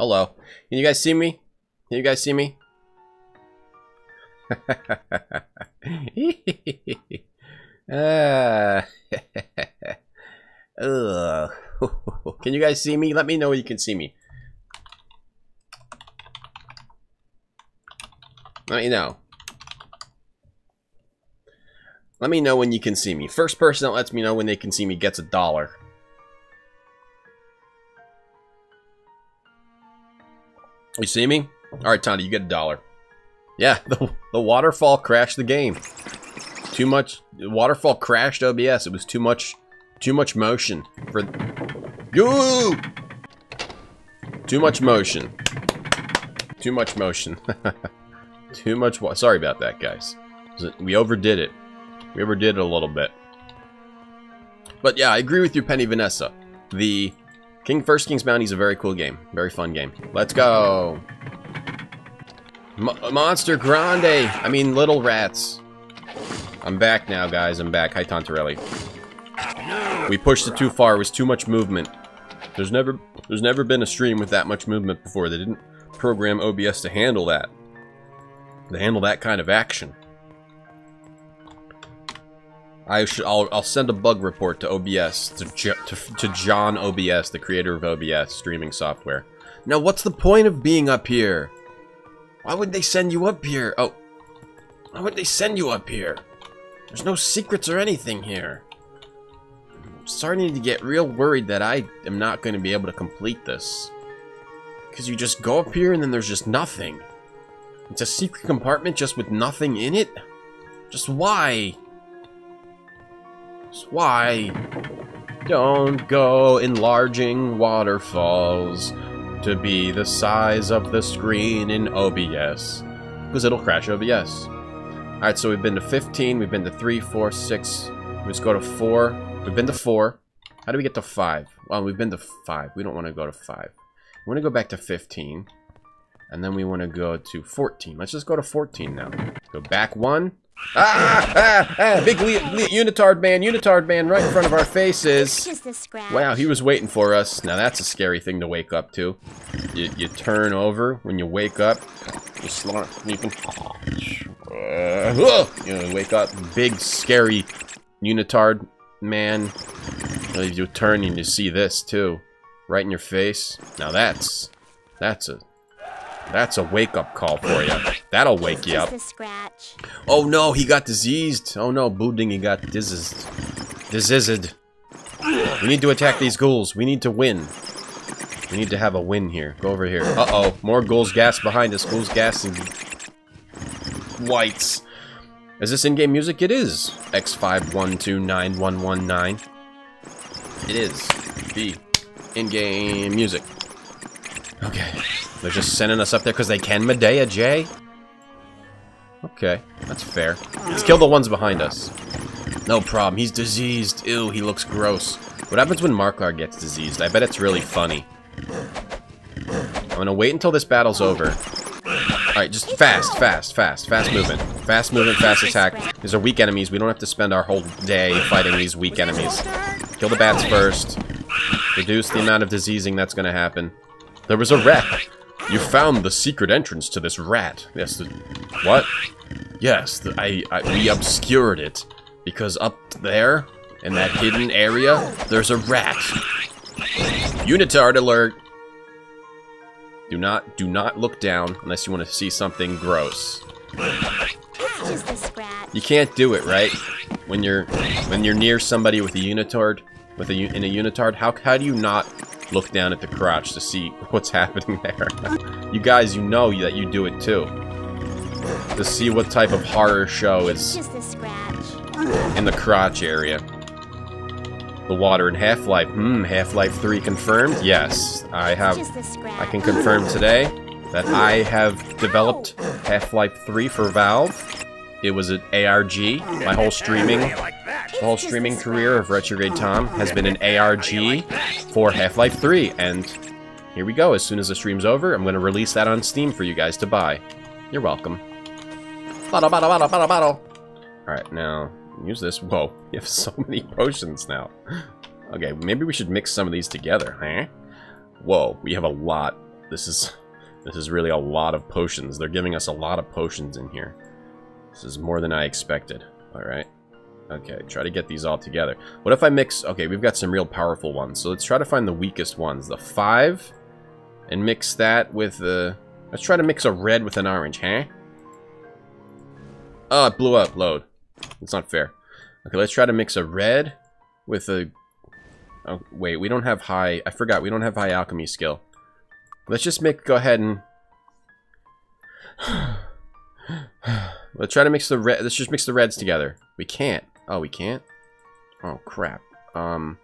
Hello. Can you guys see me? Can you guys see me? uh, Can you guys see me? Let me know you can see me. Let me know. Let me know when you can see me. First person that lets me know when they can see me gets a dollar. You see me? Alright, Tony, you get a dollar. Yeah, the, the waterfall crashed the game. Too much... Waterfall crashed OBS. It was too much... Too much motion. For... Too much motion. Too much motion. too much... Sorry about that, guys. We overdid it. We overdid it a little bit. But yeah, I agree with you, Penny Vanessa. The King First King's Bounty is a very cool game. Very fun game. Let's go. Monster Grande. I mean, Little Rats. I'm back now, guys. I'm back. Hi, Tontarelli. We pushed it too far. It was too much movement. There's never, there's never been a stream with that much movement before. They didn't program OBS to handle that. To handle that kind of action. I should. I'll, I'll send a bug report to OBS to, to to John OBS, the creator of OBS streaming software. Now, what's the point of being up here? Why would they send you up here? Oh, why would they send you up here? There's no secrets or anything here. I'm starting to get real worried that I am not going to be able to complete this. Because you just go up here and then there's just nothing. It's a secret compartment just with nothing in it? Just why? Why? Don't go enlarging waterfalls to be the size of the screen in OBS. Because it'll crash OBS. Alright, so we've been to 15, we've been to 3, 4, 6. Let's go to 4. We've been to 4. How do we get to 5? Well, we've been to 5. We don't want to go to 5. We want to go back to 15. And then we want to go to 14. Let's just go to 14 now. Go back 1. Ah, ah, ah, big le le unitard man, unitard man right in front of our faces. Wow, he was waiting for us. Now that's a scary thing to wake up to. You, you turn over when you wake up. You, slur, you can... Uh, you wake up, big scary unitard man. You turn and you see this too. Right in your face. Now that's... That's a that's a wake-up call for you. That'll wake you up. Oh no, he got diseased. Oh no, Boodingy got diseased. Diseased. We need to attack these ghouls. We need to win. We need to have a win here. Go over here. Uh-oh. More ghouls gas behind us. Ghouls gassing. Whites. Is this in-game music? It is. X51291119. It is. B. In-game music. Okay. They're just sending us up there because they can Medea, Jay? Okay, that's fair. Let's kill the ones behind us. No problem, he's diseased. Ew, he looks gross. What happens when Marklar gets diseased? I bet it's really funny. I'm gonna wait until this battle's over. Alright, just fast, fast, fast, fast movement. Fast movement, fast attack. These are weak enemies. We don't have to spend our whole day fighting these weak enemies. Kill the bats first. Reduce the amount of diseasing that's gonna happen. There was a rat. You found the secret entrance to this rat. Yes, the, what? Yes, the, I, I, we obscured it. Because up there, in that hidden area, there's a rat. Unitard alert! Do not, do not look down unless you want to see something gross. You can't do it, right? When you're, when you're near somebody with a unitard, with a, in a unitard, how, how do you not look down at the crotch to see what's happening there. you guys, you know that you do it too. To see what type of horror show is in the crotch area. The water in Half-Life. Hmm, Half-Life 3 confirmed? Yes, I have. I can confirm today that I have developed Half-Life 3 for Valve. It was an ARG. My whole streaming the whole streaming career of Retrograde Tom has been an ARG for Half-Life 3, and here we go. As soon as the stream's over, I'm going to release that on Steam for you guys to buy. You're welcome. Bottle, bottle, bottle, bottle, bottle. Alright, now, use this. Whoa, you have so many potions now. Okay, maybe we should mix some of these together, huh? Whoa, we have a lot. this is this is really a lot of potions. They're giving us a lot of potions in here. This is more than I expected. Alright. Okay, try to get these all together. What if I mix... Okay, we've got some real powerful ones. So let's try to find the weakest ones. The 5. And mix that with the... Let's try to mix a red with an orange, huh? Oh, it blew up. Load. It's not fair. Okay, let's try to mix a red with a... Oh, wait, we don't have high... I forgot, we don't have high alchemy skill. Let's just make... Go ahead and... let's try to mix the red... Let's just mix the reds together. We can't. Oh, we can't? Oh, crap. Um...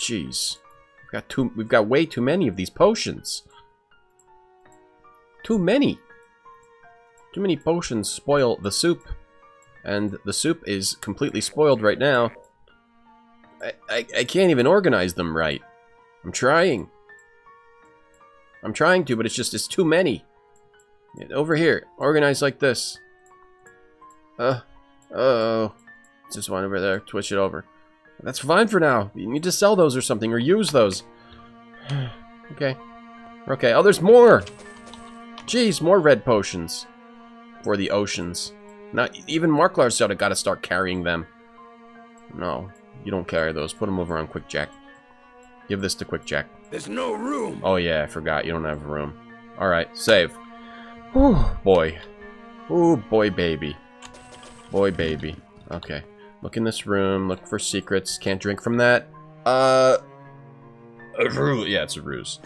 Jeez. We've got too... We've got way too many of these potions. Too many. Too many potions spoil the soup. And the soup is completely spoiled right now. I, I, I can't even organize them right. I'm trying. I'm trying to, but it's just, it's too many. Over here, Organized like this. Uh, uh oh. Just one over there, twitch it over. That's fine for now. You need to sell those or something, or use those. okay. Okay, oh, there's more! Jeez, more red potions. For the oceans. Not even Marklar's got to start carrying them. No, you don't carry those. Put them over on Quick Jack. Give this to Quick Jack. There's no room. Oh yeah, I forgot. You don't have room. All right, save. Whew, boy. Oh boy, baby. Boy, baby. Okay. Look in this room. Look for secrets. Can't drink from that. Uh, a ruse. Yeah, it's a ruse.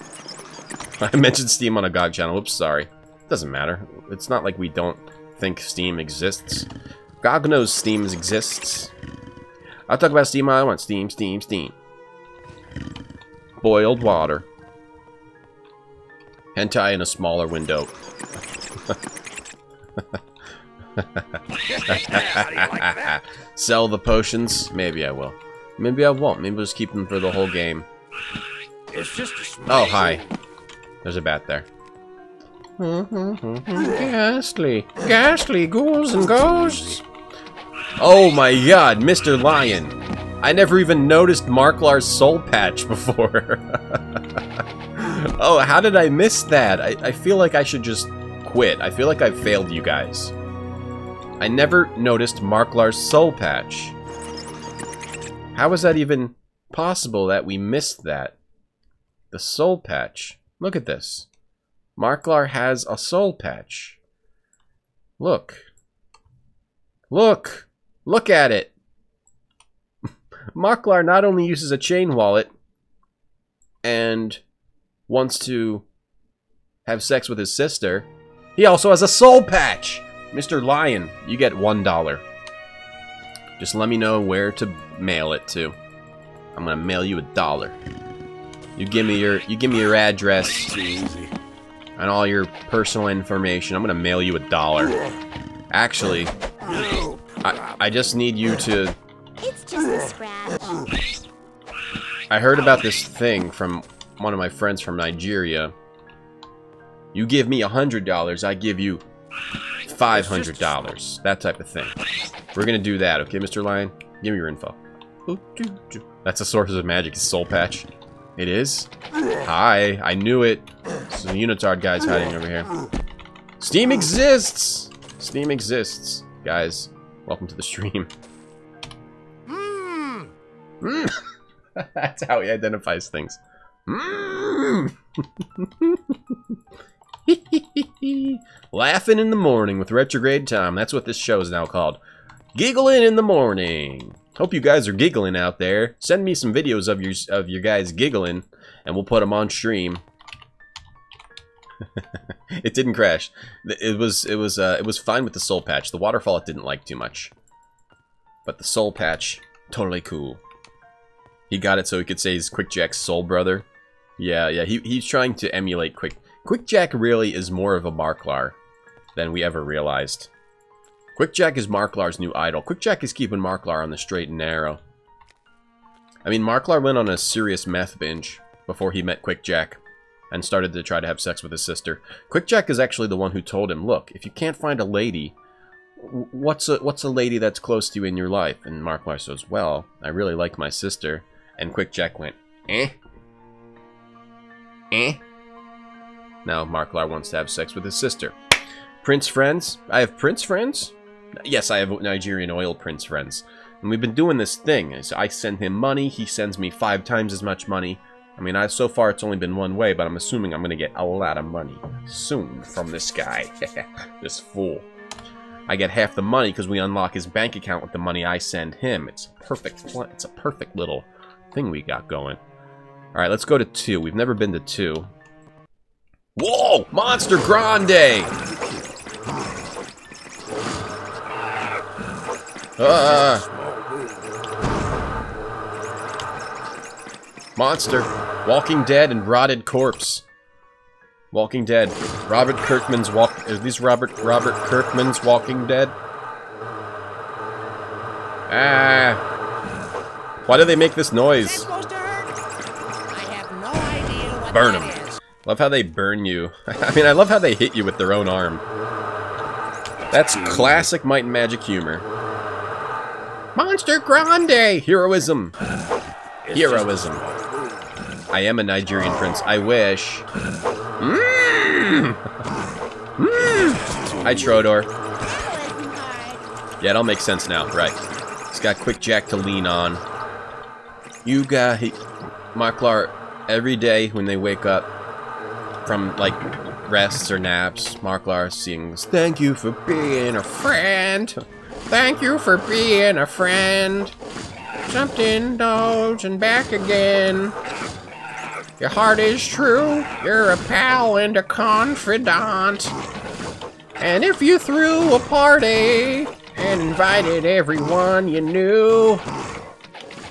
I mentioned Steam on a GOG channel. Oops, sorry. Doesn't matter. It's not like we don't think Steam exists. God knows Steam exists. I'll talk about Steam all I want. Steam, Steam, Steam. Boiled water. Hentai in a smaller window. Sell the potions? Maybe I will. Maybe I won't. Maybe I'll just keep them for the whole game. It's just oh, hi. There's a bat there. Ghastly. Ghastly ghouls and ghosts. Oh my god, Mr. Lion. I never even noticed Marklar's soul patch before. oh, how did I miss that? I, I feel like I should just quit. I feel like I've failed you guys. I never noticed Marklar's soul patch. How is that even possible that we missed that? The soul patch. Look at this. Marklar has a soul patch. Look. Look! Look at it! Marklar not only uses a chain wallet and wants to have sex with his sister, he also has a soul patch! Mr. Lion, you get one dollar. Just let me know where to mail it to. I'm gonna mail you a dollar. You give me your you give me your address and all your personal information. I'm gonna mail you a dollar. Actually, I, I just need you to... It's just a scratch. I heard about this thing from one of my friends from Nigeria. You give me a hundred dollars, I give you five hundred dollars. That type of thing. We're gonna do that, okay, Mr. Lion? Give me your info. That's a source of magic, soul patch. It is? Hi, I knew it. Some unitard guys hiding over here. Steam exists! Steam exists. Guys, welcome to the stream. Mmm. Mm. That's how he identifies things. Mm. Laughing in the morning with retrograde time. That's what this show is now called. Giggling in the morning. Hope you guys are giggling out there. Send me some videos of your of your guys giggling, and we'll put them on stream. it didn't crash. It was it was uh, it was fine with the soul patch. The waterfall it didn't like too much, but the soul patch totally cool. He got it so he could say he's Quick Jack's soul brother. Yeah, yeah. He he's trying to emulate Quick. Quick Jack really is more of a Marklar than we ever realized. Quickjack is Marklar's new idol. Quickjack is keeping Marklar on the straight and narrow. I mean, Marklar went on a serious meth binge before he met Quickjack and started to try to have sex with his sister. Quickjack is actually the one who told him, look, if you can't find a lady, what's a, what's a lady that's close to you in your life? And Marklar says, well, I really like my sister. And Quickjack went, eh? Eh? Now Marklar wants to have sex with his sister. Prince friends? I have prince friends? Yes, I have Nigerian oil prince friends. And we've been doing this thing. I send him money, he sends me five times as much money. I mean, I, so far it's only been one way, but I'm assuming I'm going to get a lot of money soon from this guy. this fool. I get half the money because we unlock his bank account with the money I send him. It's a perfect, it's a perfect little thing we got going. All right, let's go to two. We've never been to two. Whoa! Monster Grande! Ah! Monster. Walking Dead and Rotted Corpse. Walking Dead. Robert Kirkman's walk. Is these Robert Robert Kirkman's Walking Dead? Ah. Why do they make this noise? Burn them. Love how they burn you. I mean, I love how they hit you with their own arm. That's mm. classic Might and Magic humor. Monster Grande! Heroism. Heroism. I am a Nigerian prince. I wish. Mmm! Mmm! Hi, Trodor. Yeah, it all makes sense now. Right. He's got Quick Jack to lean on. You got... He, Marklar, every day when they wake up from, like, rests or naps, Marklar sings, Thank you for being a friend. Thank you for being a friend. Jumped in, and back again. Your heart is true, you're a pal and a confidant. And if you threw a party and invited everyone you knew,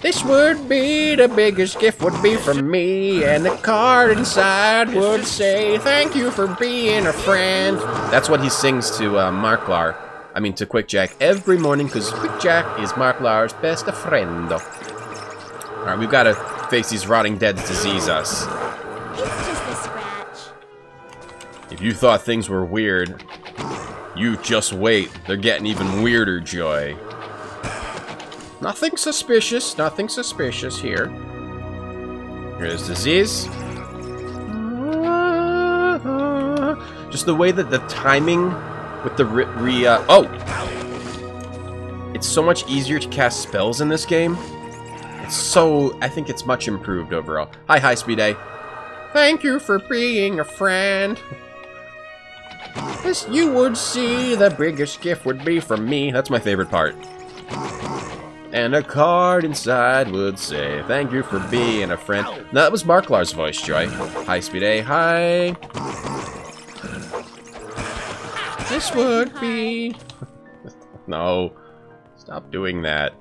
this would be the biggest gift would be from me, and the card inside would say, Thank you for being a friend. That's what he sings to uh, Marklar. I mean, to Quick Jack every morning, because Quick Jack is Marklar's best friend. Alright, we've got to face these rotting deads disease us. It's just a scratch. If you thought things were weird, you just wait. They're getting even weirder, Joy. Nothing suspicious, nothing suspicious here. Here's disease. Just the way that the timing with the re... re uh, oh! It's so much easier to cast spells in this game. It's so... I think it's much improved overall. Hi, High Speed A. Thank you for being a friend. As you would see, the biggest gift would be from me. That's my favorite part. And a card inside would say, Thank you for being a friend. That was Marklar's voice, Joy. High Speed A, hi. This would be... no. Stop doing that.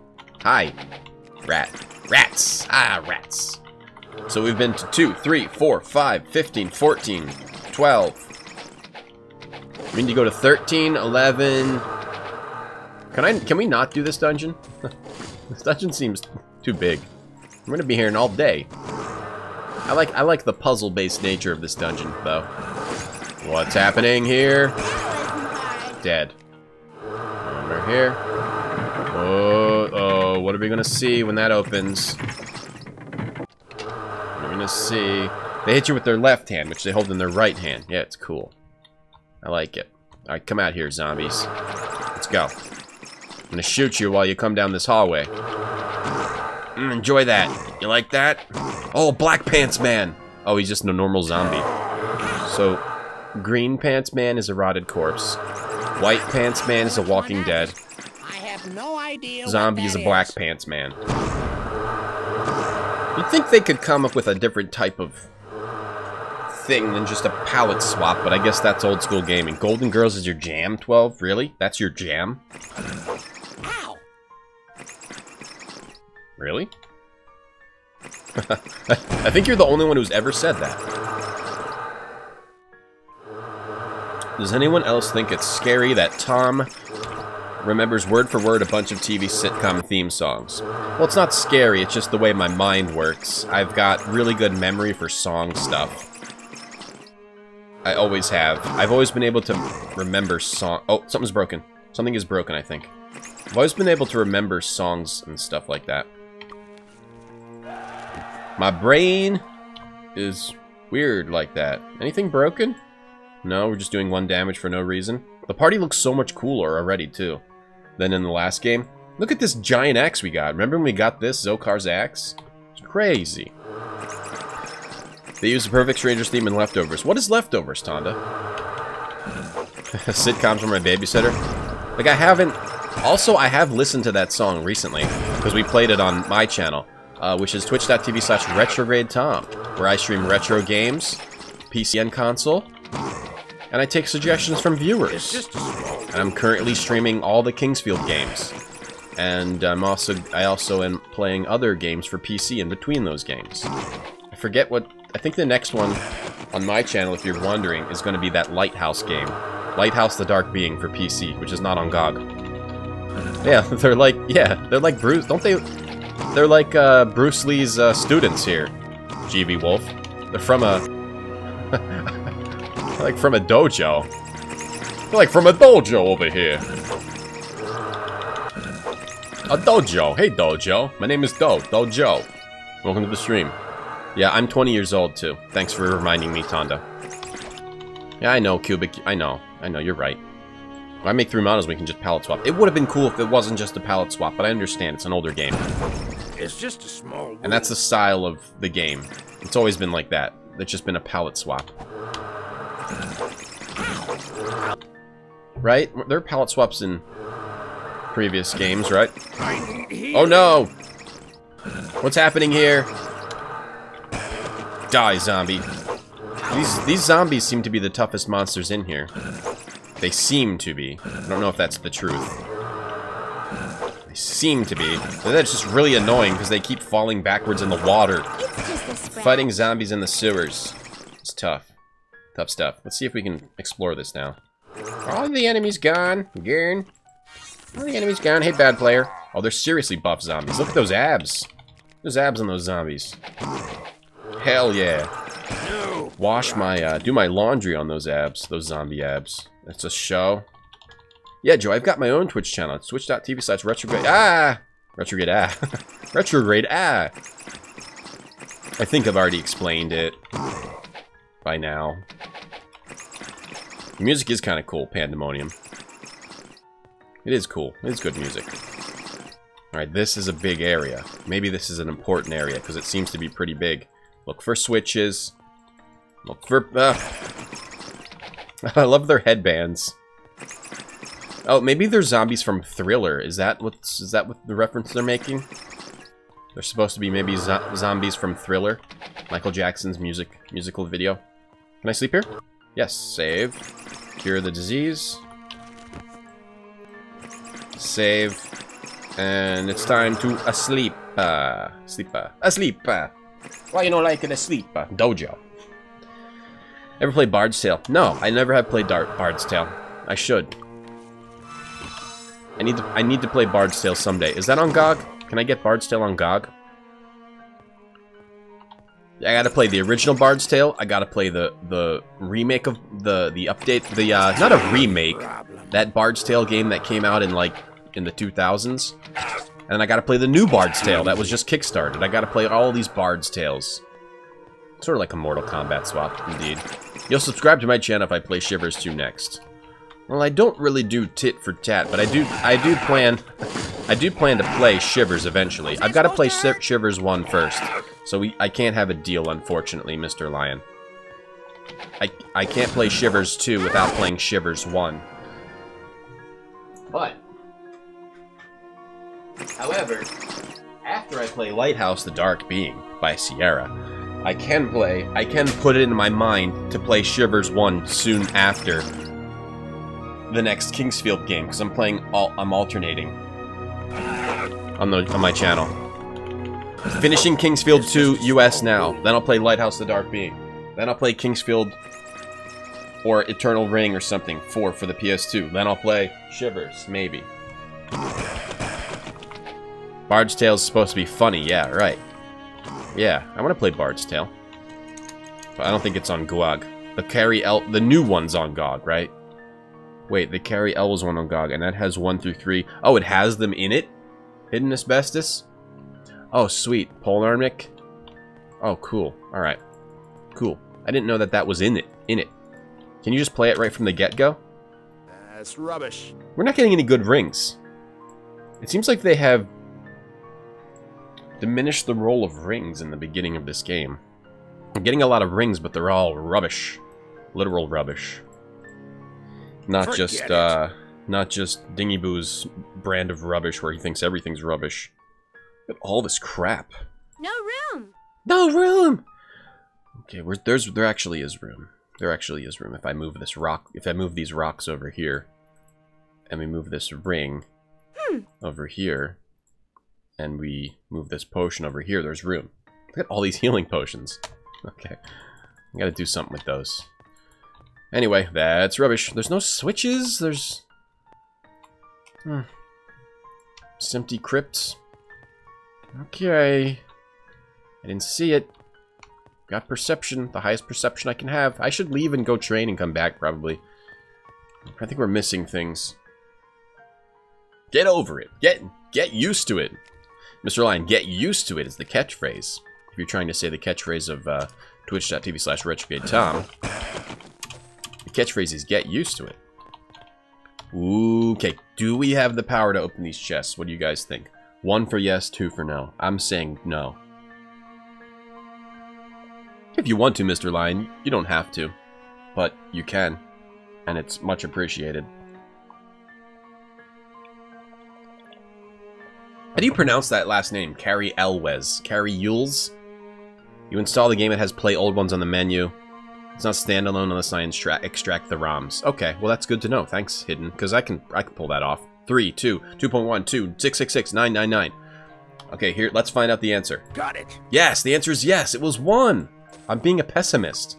Hi. Rat. Rats. Ah, rats. So we've been to 2, 3, 4, 5, 15, 14, 12. We need to go to 13, 11... Can I? Can we not do this dungeon? this dungeon seems too big. I'm gonna be here all day. I like I like the puzzle-based nature of this dungeon, though. What's happening here? Dead. Over here. Oh, oh, what are we gonna see when that opens? We're gonna see. They hit you with their left hand, which they hold in their right hand. Yeah, it's cool. I like it. Alright, come out here, zombies. Let's go. Gonna shoot you while you come down this hallway. Mm, enjoy that. You like that? Oh, Black Pants Man! Oh, he's just a normal zombie. So, Green Pants Man is a rotted corpse. White Pants Man is a Walking Dead. I have no. Zombie is a Black Pants Man. You'd think they could come up with a different type of thing than just a palette swap, but I guess that's old school gaming. Golden Girls is your jam, 12? Really? That's your jam? Really? I think you're the only one who's ever said that. Does anyone else think it's scary that Tom remembers word for word a bunch of TV sitcom theme songs? Well, it's not scary, it's just the way my mind works. I've got really good memory for song stuff. I always have. I've always been able to remember song- Oh, something's broken. Something is broken, I think. I've always been able to remember songs and stuff like that. My brain is weird like that. Anything broken? No, we're just doing one damage for no reason. The party looks so much cooler already, too, than in the last game. Look at this giant axe we got. Remember when we got this, Zokar's axe? It's crazy. They use the perfect Strangers theme in Leftovers. What is Leftovers, Tonda? Sitcoms from my babysitter? Like, I haven't... Also, I have listened to that song recently, because we played it on my channel, uh, which is twitch.tv slash retrograde tom, where I stream retro games, PC and console, and I take suggestions from viewers. And I'm currently streaming all the King's Field games. And I'm also I also am playing other games for PC in between those games. I forget what I think the next one on my channel, if you're wondering, is going to be that Lighthouse game. Lighthouse the Dark Being for PC, which is not on GOG. Yeah, they're like yeah, they're like Bruce. Don't they? They're like uh, Bruce Lee's uh, students here. GB Wolf. They're from a like from a dojo. They're like from a dojo over here. A dojo. Hey, dojo. My name is Do. Dojo. Welcome to the stream. Yeah, I'm 20 years old, too. Thanks for reminding me, Tonda. Yeah, I know, Cubic. I know. I know, you're right. If I make three models, we can just palette swap. It would have been cool if it wasn't just a palette swap, but I understand. It's an older game. It's just a small. And that's the style of the game. It's always been like that. It's just been a palette swap. Right? There are palette swaps in previous games, right? Oh no! What's happening here? Die, zombie. These these zombies seem to be the toughest monsters in here. They seem to be. I don't know if that's the truth. They seem to be. That's just really annoying because they keep falling backwards in the water. Fighting zombies in the sewers. It's tough. Tough stuff. Let's see if we can explore this now. All the enemies gone? Gern? All the enemies gone? Hey, bad player. Oh, they're seriously buff zombies. Look at those abs. Those abs on those zombies. Hell yeah. Wash my, uh, do my laundry on those abs. Those zombie abs. That's a show. Yeah, Joe, I've got my own Twitch channel. It's twitch.tv slash retrograde. Ah! Retrograde, ah. retrograde, ah. I think I've already explained it by now. The music is kind of cool, Pandemonium. It is cool. It is good music. Alright, this is a big area. Maybe this is an important area, because it seems to be pretty big. Look for switches. Look for... Uh, I love their headbands. Oh, maybe they're zombies from Thriller. Is that what's is that what the reference they're making? They're supposed to be maybe zo zombies from Thriller, Michael Jackson's music musical video. Can I sleep here? Yes. Save. Cure the disease. Save. And it's time to asleep. Uh, sleep. Uh, asleep. Uh. Why you don't like it asleep? Uh, dojo. Ever played Bard's Tale? No, I never have played Bard's Tale. I should. I need to I need to play Bard's Tale someday. Is that on GOG? Can I get Bard's Tale on GOG? I gotta play the original Bard's Tale. I gotta play the the remake of the the update. The uh, not a remake. That Bard's Tale game that came out in like in the 2000s. And I gotta play the new Bard's Tale that was just kickstarted. I gotta play all these Bard's Tales. Sort of like a Mortal Kombat swap, indeed. You'll subscribe to my channel if I play Shivers 2 next. Well, I don't really do tit for tat, but I do I do plan I do plan to play Shivers eventually. I've got to play Shi- Shivers 1 first. So we I can't have a deal unfortunately, Mr. Lion. I I can't play Shivers 2 without playing Shivers 1. But however, after I play Lighthouse the Dark Being by Sierra, I can play I can put it in my mind to play Shivers 1 soon after the next King's Field game because I'm playing all I'm alternating on the on my channel. Finishing King's Field 2 US now. Then I'll play Lighthouse the Dark Being. Then I'll play Kingsfield or Eternal Ring or something 4 for the PS2. Then I'll play Shivers, maybe. Bard's Tale is supposed to be funny, yeah, right. Yeah, I want to play Bard's Tale. But I don't think it's on GOG. The Carry L the new one's on GOG, right? Wait, the Carry L was one on GOG, and that has 1 through 3. Oh, it has them in it? Hidden Asbestos? Oh, sweet. Polarmic? Oh, cool. Alright. Cool. I didn't know that that was in it. In it. Can you just play it right from the get-go? That's rubbish. We're not getting any good rings. It seems like they have diminished the role of rings in the beginning of this game. I'm getting a lot of rings, but they're all rubbish. Literal rubbish. Not Forget just, it. uh, not just Dingy Boo's brand of rubbish where he thinks everything's rubbish. But all this crap. No room. No room! Okay, where, there's, there actually is room. There actually is room. If I move this rock, if I move these rocks over here, and we move this ring over here, and we move this potion over here, there's room. Look at all these healing potions. Okay. I gotta do something with those. Anyway, that's rubbish. There's no switches, there's... Hmm. Empty crypts. Okay. I didn't see it. Got perception, the highest perception I can have. I should leave and go train and come back, probably. I think we're missing things. Get over it. Get get used to it. Mr. Lion, get used to it is the catchphrase. If you're trying to say the catchphrase of uh, twitch.tv slash Tom, the catchphrase is get used to it. Okay, do we have the power to open these chests? What do you guys think? One for yes, two for no. I'm saying no. If you want to, Mr. Lion, you don't have to. But you can. And it's much appreciated. How do you pronounce that last name? Cary Elwes. Carrie Yules? You install the game, it has play old ones on the menu. It's not standalone unless I extra extract the ROMs. Okay, well that's good to know. Thanks, Hidden, because I can I can pull that off. 3, 2, 2.1, 2, 666, 999. Okay, here, let's find out the answer. Got it. Yes, the answer is yes. It was one. I'm being a pessimist.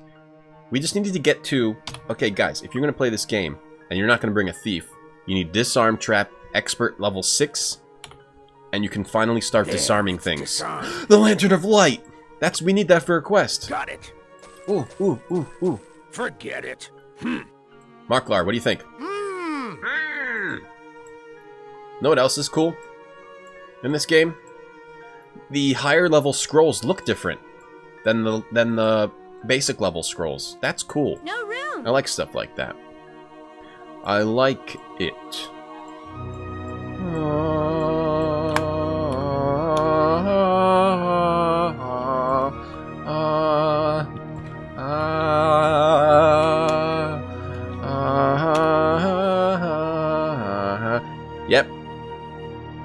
We just needed to get to... Okay, guys, if you're going to play this game, and you're not going to bring a thief, you need Disarm Trap Expert level 6, and you can finally start disarming things. Disarm. The Lantern of Light! That's We need that for a quest. Got it. Ooh, ooh, ooh, ooh. Forget it. Marklar, what do you think? Hmm. Know what else is cool? In this game? The higher level scrolls look different than the than the basic level scrolls. That's cool. No room. I like stuff like that. I like it. Yep.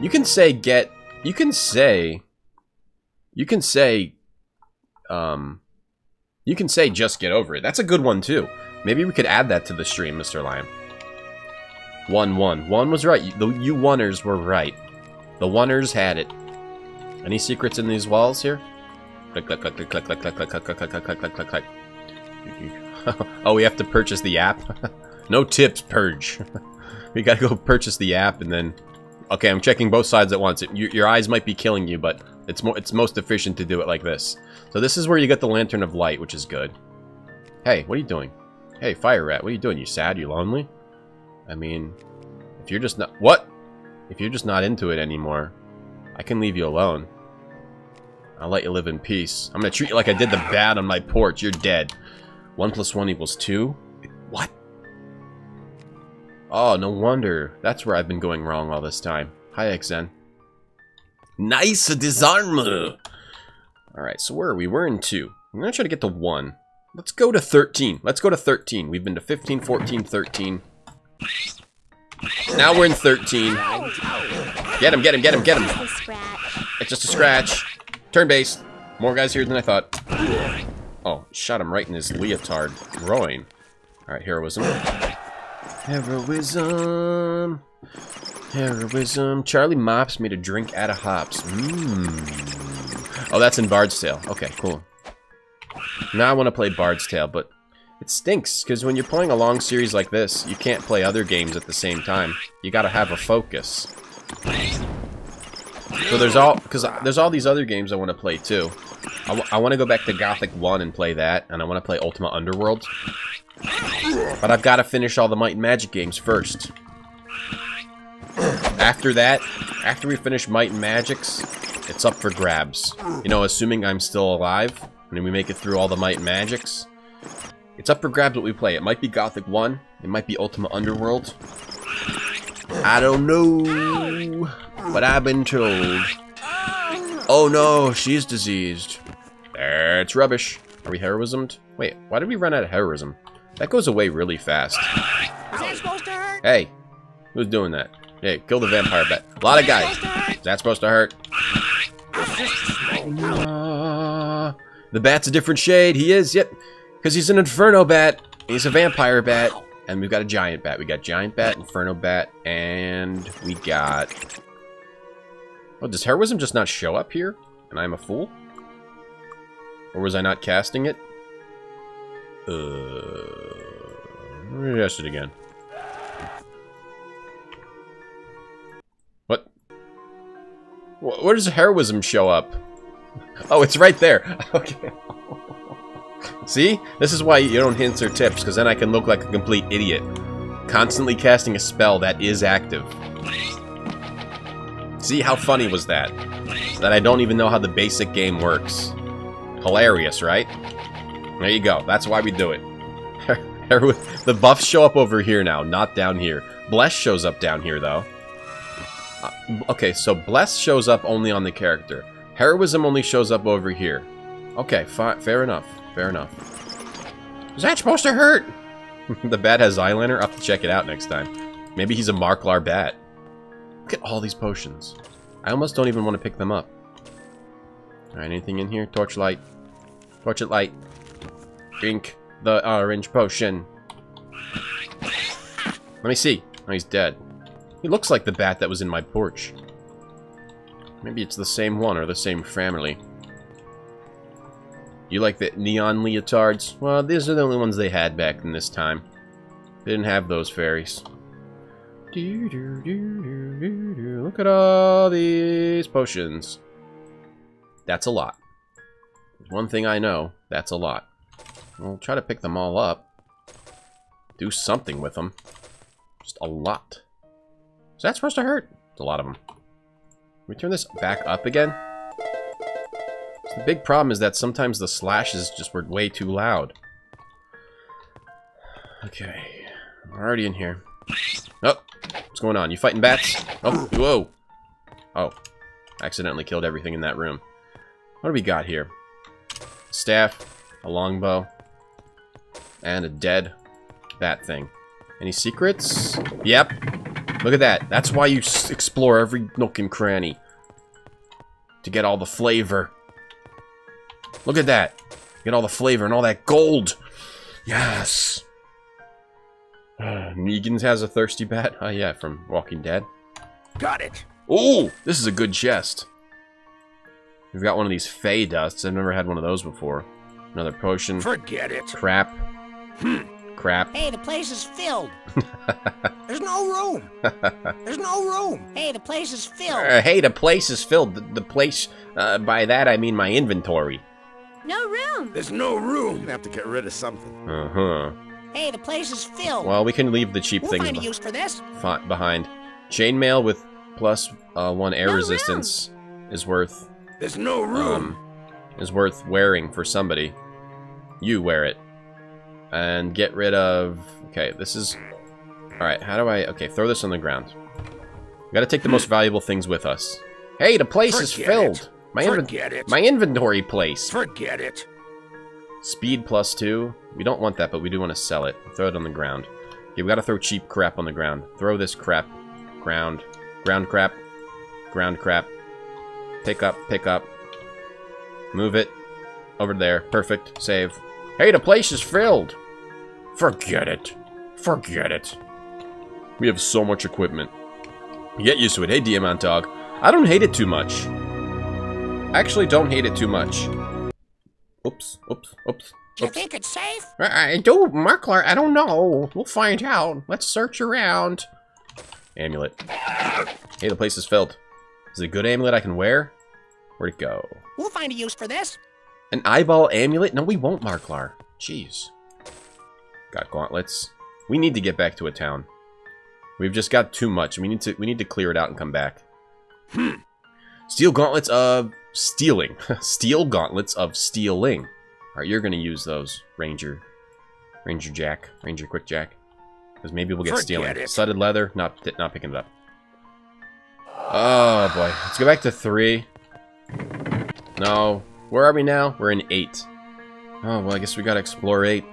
You can say get you can say you can say um you can say just get over it. That's a good one too. Maybe we could add that to the stream, Mr. Lion. One one. One was right. The you oneers were right. The oneers had it. Any secrets in these walls here? Click click click click click click click click click click click click click click click. Oh, we have to purchase the app. no tips, purge. we gotta go purchase the app and then. Okay, I'm checking both sides at once. It, your, your eyes might be killing you, but it's more it's most efficient to do it like this. So this is where you get the Lantern of Light, which is good. Hey, what are you doing? Hey, Fire Rat, what are you doing? You sad? You lonely? I mean, if you're just not... What? If you're just not into it anymore, I can leave you alone. I'll let you live in peace. I'm gonna treat you like I did the bad on my porch. You're dead. One plus one equals two? What? Oh, no wonder. That's where I've been going wrong all this time. Hi, XN. Nice disarm! Alright, so where are we? We're in two. I'm gonna try to get to one. Let's go to 13. Let's go to 13. We've been to 15, 14, 13. Now we're in 13. Get him, get him, get him, get him. It's just a scratch. Turn base. More guys here than I thought. Oh, shot him right in his leotard groin. Alright, heroism. Heroism. Heroism. Charlie Mops made a drink out of hops. Mmm. Oh, that's in Bard's Tale. Okay, cool. Now I want to play Bard's Tale, but it stinks, because when you're playing a long series like this, you can't play other games at the same time. You gotta have a focus. So there's all, because there's all these other games I want to play too. I, want to go back to Gothic 1 and play that, and I want to play Ultima Underworld. But I've got to finish all the Might and Magic games first. After that, after we finish Might and Magics, it's up for grabs. You know, assuming I'm still alive, and we make it through all the Might and Magics, It's up for grabs what we play. It might be Gothic 1. It might be Ultima Underworld. I don't know. But I've been told. Oh no, she's diseased. That's rubbish. Are we heroismed? Wait, why did we run out of heroism? That goes away really fast. Is that supposed to hurt? Hey, who's doing that? Hey, kill the vampire bat. A lot of guys. Is that supposed to hurt? Uh, the bat's a different shade. He is, yep. Because he's an inferno bat. He's a vampire bat. And we've got a giant bat. We got giant bat, inferno bat, and we got... Oh, does heroism just not show up here? And I'm a fool? Or was I not casting it? Uh... Test it again. What? Where does heroism show up? Oh, it's right there. Okay. See? This is why you don't hints or tips, because then I can look like a complete idiot. Constantly casting a spell that is active. See, how funny was that? That I don't even know how the basic game works. Hilarious, right? There you go. That's why we do it. the buffs show up over here now, not down here. Bless shows up down here, though. Uh, okay, so Bless shows up only on the character. Heroism only shows up over here. Okay, fair enough. Fair enough. Is that supposed to hurt? the bat has eyeliner? I'll have to check it out next time. Maybe he's a Marklar bat. Look at all these potions. I almost don't even want to pick them up. Alright, anything in here? Torchlight. Torchlight light. Drink the orange potion. Let me see. Oh, he's dead. He looks like the bat that was in my porch. Maybe it's the same one or the same family. You like the neon leotards? Well, these are the only ones they had back in this time. They didn't have those fairies. -doo -doo -doo. Look at all these potions. That's a lot. There's one thing I know. That's a lot. We'll try to pick them all up. Do something with them. Just a lot. Is that supposed to hurt? It's a lot of them. Can we turn this back up again? The big problem is that sometimes the slashes just were way too loud. Okay. We're already in here. Oh! What's going on? You fighting bats? Oh, whoa! Oh. Accidentally killed everything in that room. What do we got here? Staff, a longbow, and a dead bat thing. Any secrets? Yep. Look at that. That's why you explore every nook and cranny. To get all the flavor. Look at that. Get all the flavor and all that gold. Yes. Negan's has a thirsty bat. Oh, yeah, from Walking Dead. Got it. Oh, this is a good chest. We've got one of these Fey dusts. I've never had one of those before. Another potion. Forget it. Crap. Crap. Hey, the place is filled. There's no room. There's no room. Hey, the place is filled. Uh, hey, the place is filled. The, the place, uh, by that I mean my inventory. No room. There's no room. You Have to get rid of something. Uh-huh. Hey, the place is filled. Well, we can leave the cheap we'll things find a use for this. behind. Chainmail with plus uh, one air No room. resistance is worth There's no room. um, is worth wearing for somebody. You wear it. And get rid of... Okay, this is... Alright, how do I... Okay, throw this on the ground. We gotta take the most valuable things with us. Hey, the place is filled! it. My, Forget it. my inventory place! Forget it. Speed plus two. We don't want that, but we do want to sell it. Throw it on the ground. Okay, we gotta throw cheap crap on the ground. Throw this crap. Ground. Ground crap. Ground crap. Pick up, pick up. Move it. Over there. Perfect. Save. Hey, the place is filled! Forget it. Forget it. We have so much equipment. Get used to it. Hey, Diamant Dog. I don't hate it too much. I actually don't hate it too much. Oops, oops, oops. Do you Oops. think it's safe? Uh, I I do, Marklar, I don't know. We'll find out. Let's search around. Amulet. Hey, the place is filled. Is it a good amulet I can wear? Where'd it go? We'll find a use for this. An eyeball amulet? No, we won't, Marklar. Jeez. Got gauntlets. We need to get back to a town. We've just got too much. We need to we need to clear it out and come back. Hmm. Steel gauntlets of stealing. Steel gauntlets of stealing. Alright, you're gonna use those, Ranger. Ranger Jack. Ranger Quick Jack. Because maybe we'll get Forget stealing. it. Studded leather. Not, not picking it up. Oh, boy. Let's go back to three. No. Where are we now? We're in eight. Oh, well, I guess we gotta explore eight.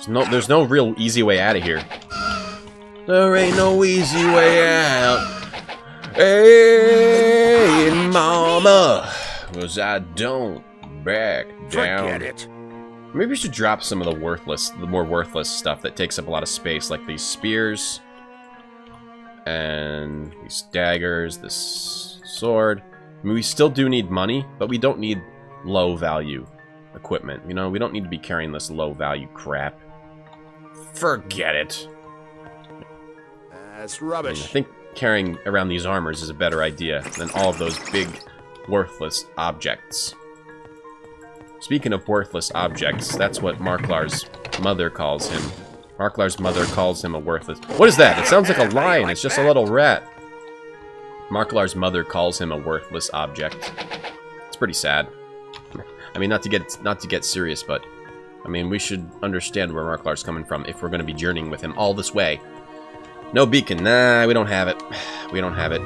There's no, there's no real easy way out of here. There ain't no easy way out. Hey, mama. Cause I don't back down. Forget it. Maybe we should drop some of the worthless, the more worthless stuff that takes up a lot of space, like these spears, and these daggers, this sword. I mean, we still do need money, but we don't need low value equipment. You know, we don't need to be carrying this low value crap. Forget it. That's I, mean, I think carrying around these armors is a better idea than all of those big, worthless objects. Speaking of worthless objects, that's what Marklar's mother calls him. Marklar's mother calls him a worthless... What is that? It sounds like a lion. It's just a little rat. Marklar's mother calls him a worthless object. It's pretty sad. I mean, not to get not to get serious, but I mean, we should understand where Marklar's coming from if we're going to be journeying with him all this way. No beacon. Nah, we don't have it. We don't have it.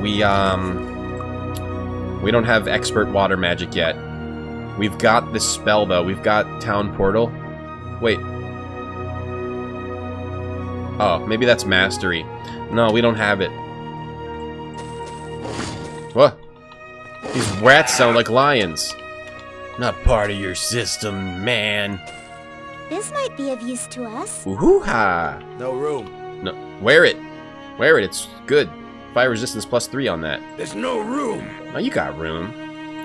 We, um... We don't have expert water magic yet. We've got this spell, though. We've got Town Portal. Wait. Oh, maybe that's Mastery. No, we don't have it. What? These rats sound like lions. Not part of your system, man. This might be of use to us. Woohoo-ha! No room. No, wear it. Wear it. It's good. Fire resistance plus three on that. There's no room. Oh, you got room.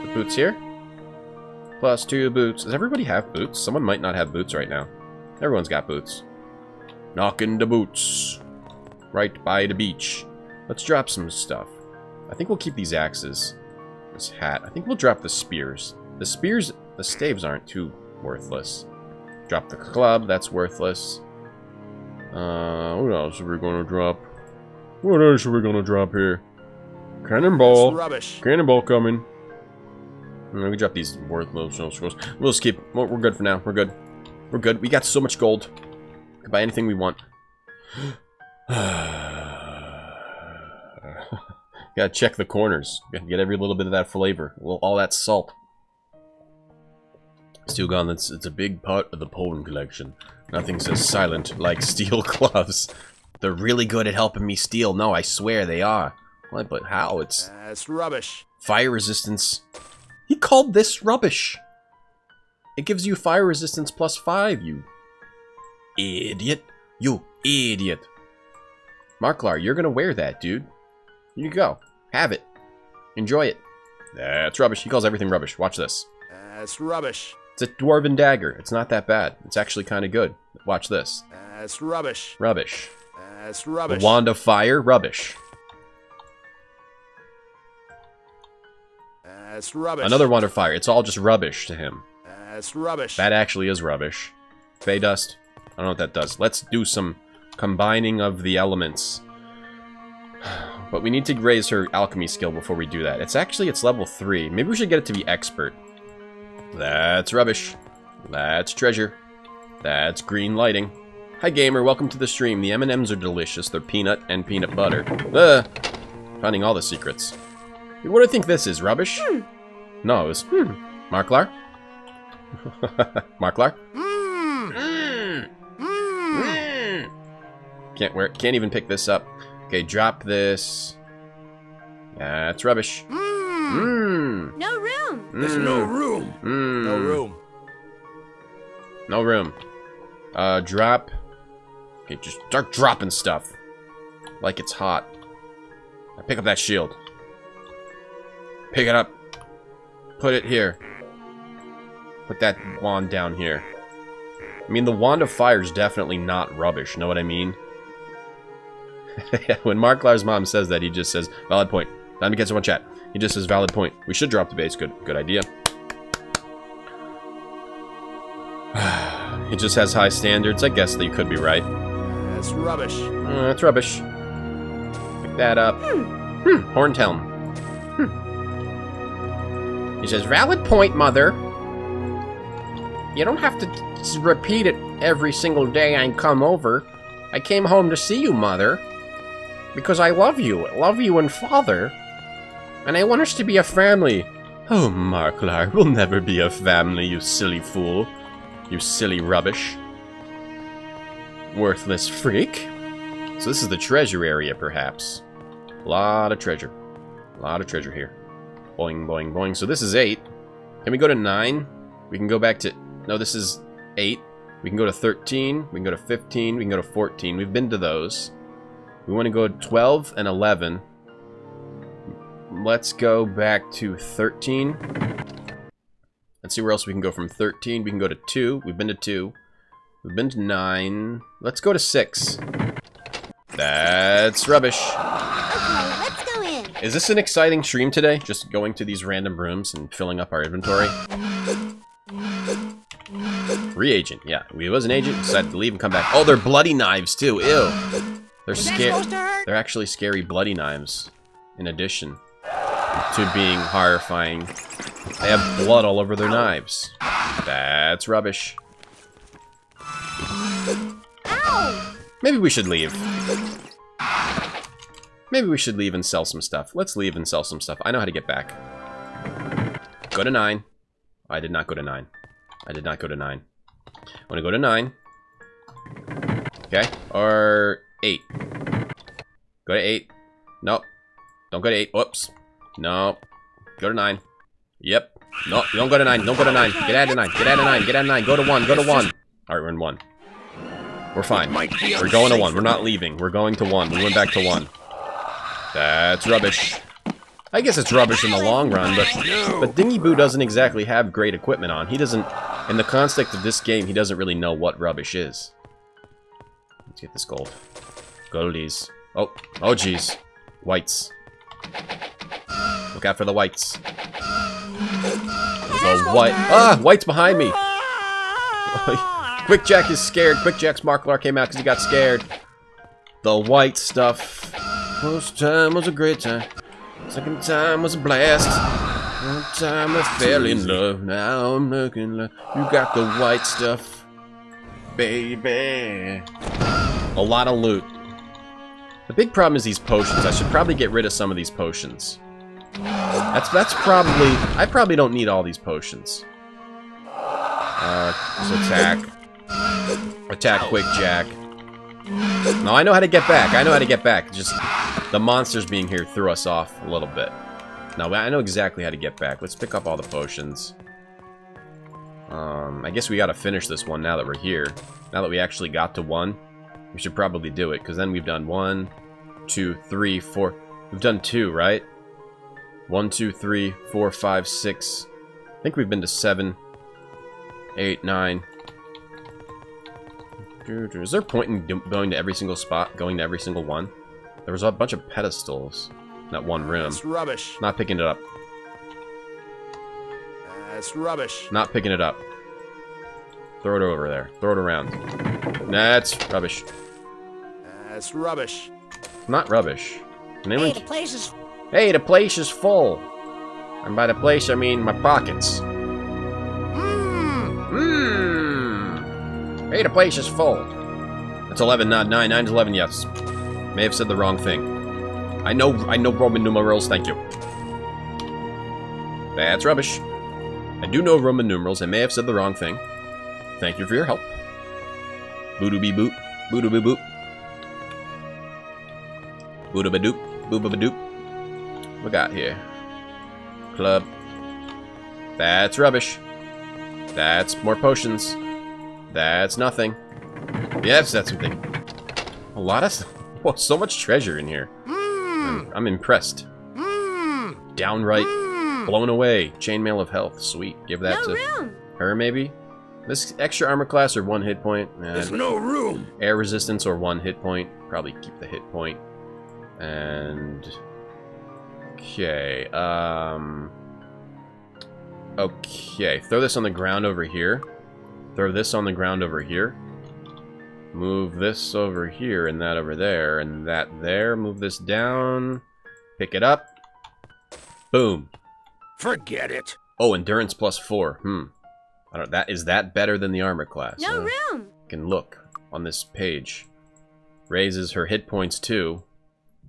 The boots here. Plus two boots. Does everybody have boots? Someone might not have boots right now. Everyone's got boots. Knocking the boots. Right by the beach. Let's drop some stuff. I think we'll keep these axes. This hat. I think we'll drop the spears. The spears, the staves aren't too worthless. Drop the club. That's worthless. Uh, what else are we gonna drop? What else are we gonna drop here? Cannonball. That's rubbish. Cannonball coming. Mm, We drop these worthless no scrolls. We'll just keep. Well, we're good for now. We're good. We're good. We got so much gold. We can buy anything we want. Gotta check the corners. Gotta get every little bit of that flavor. All that salt. Steel gun, it's, it's a big part of the Poland collection. Nothing says silent like steel gloves. They're really good at helping me steal. No, I swear they are. What, but how? It's That's rubbish. fire resistance. He called this rubbish. It gives you fire resistance plus five, you idiot. You idiot. Marklar, you're gonna wear that, dude. Here you go. Have it. Enjoy it. That's rubbish. He calls everything rubbish. Watch this. That's rubbish. It's a dwarven dagger. It's not that bad. It's actually kind of good. Watch this. That's rubbish. Rubbish. That's The rubbish. wand of fire. Rubbish. That's rubbish. Another wand of fire. It's all just rubbish to him. That's rubbish. That actually is rubbish. Fey dust. I don't know what that does. Let's do some combining of the elements. But we need to raise her alchemy skill before we do that. It's actually, it's level 3. Maybe we should get it to be expert. That's rubbish. That's treasure. That's green lighting. Hi gamer, welcome to the stream. The M&Ms are delicious. They're peanut and peanut butter. Uh, finding all the secrets. What do you think this is? Rubbish? Hmm. No, it was, hmm. Marklar? Marklar? Mmm. Mmm. Can't wear can't even pick this up. Okay, drop this. That's rubbish. Mmm. Mmm. No room. There's no hmm. room. Mmm. No room. No room. Uh, drop. Okay, just start dropping stuff. Like it's hot. Now pick up that shield. Pick it up. Put it here. Put that wand down here. I mean, the wand of fire is definitely not rubbish. Know what I mean? when Mark Marklar's mom says that, he just says, valid point. Time to get someone chat. He just says, valid point. We should drop the base. Good, good idea. He just has high standards. I guess that you could be right. That's rubbish. Uh, that's rubbish. Pick that up. Hmm. Horned helm. Hmm. He says, valid point, mother. You don't have to repeat it every single day I come over. I came home to see you, Mother. Because I love you. Love you and Father. And I want us to be a family. Oh, Marklar, we'll never be a family, you silly fool. You silly rubbish. Worthless freak. So this is the treasure area, perhaps. A lot of treasure. A lot of treasure here. Boing, boing, boing. So this is 8. Can we go to 9? We can go back to... No, this is 8. We can go to 13. We can go to 15. We can go to 14. We've been to those. We want to go to 12 and 11. Let's go back to 13. Let's see where else we can go from 13. We can go to 2. We've been to 2. We've been to 9. Let's go to 6. That's rubbish. Okay, let's go in. Is this an exciting stream today? Just going to these random rooms and filling up our inventory? Reagent, yeah. We was an agent, decided to leave and come back. Oh, they're bloody knives too. Ew. They're scary. supposed to hurt? They're actually scary bloody knives. In addition to being horrifying. They have blood all over their knives. That's rubbish. Maybe we should leave. Maybe we should leave and sell some stuff. Let's leave and sell some stuff. I know how to get back. Go to 9. I did not go to 9. I did not go to 9. I want to go to 9. Okay. Or 8. Go to 8. Nope. Don't go to 8. Whoops. Nope. Go to 9. Yep. No, you don't go to 9. Don't go to 9. Get out of 9. Get out of 9. Get out of 9. Go to 1. Go to 1. Alright, we're in 1. We're fine. We're going to 1. We're not leaving. We're going to 1. We went back to 1. That's rubbish. I guess it's rubbish in the long run, but but Dingy Boo doesn't exactly have great equipment on. He doesn't, in the context of this game, he doesn't really know what rubbish is. Let's get this gold. Goldies. Oh, oh jeez. Whites. Look out for the whites. A white. Ah, white's behind me. Quick Jack is scared. Quick Jack's Marklar came out because he got scared. The white stuff. First time was a great time. Second time was a blast. One time I fell in love. Now I'm looking love. You got the white stuff, baby. A lot of loot. The big problem is these potions. I should probably get rid of some of these potions. That's that's probably I probably don't need all these potions. Uh, attack. Attack quick jack. No, I know how to get back. I know how to get back. Just the monsters being here threw us off a little bit. Now, I know exactly how to get back. Let's pick up all the potions. Um, I guess we gotta finish this one now that we're here. Now that we actually got to one, we should probably do it, because then we've done one, two, three, four. We've done two, right? One, two, three, four, five, six. I think we've been to seven, eight, nine. Is there a point in going to every single spot, going to every single one? There was a bunch of pedestals in that one room. That's rubbish. Not picking it up. That's rubbish. Not picking it up. Throw it over there. Throw it around. That's rubbish. That's rubbish. Not rubbish. Can Hey, the place is Hey, the place is full. And by the place, I mean my pockets. Mmm. Mmm. Hey, the place is full. It's 11, not 9. 9 is 11, yes. May have said the wrong thing. I know, I know Roman numerals, thank you. That's rubbish. I do know Roman numerals. I may have said the wrong thing. Thank you for your help. Boodoo bee boop. Boodoo bee boop. Boodoo ba doop. Boo ba doop. We got here. Club. That's rubbish. That's more potions. That's nothing. Yes, that's something. A lot of... Whoa, so much treasure in here. Mmm. I'm impressed. Mmm. Downright Mmm. blown away. Chainmail of health. Sweet. Give that no to room. her, maybe? This extra armor class or one hit point? Eh, There's no room. air resistance or one hit point. Probably keep the hit point. And... Okay, um... Okay, throw this on the ground over here. Throw this on the ground over here. Move this over here and that over there and that there. Move this down. Pick it up. Boom. Forget it. Oh, endurance plus four. Hmm. I don't. That is that better than the armor class? No Uh, room. can look on this page. Raises her hit points two.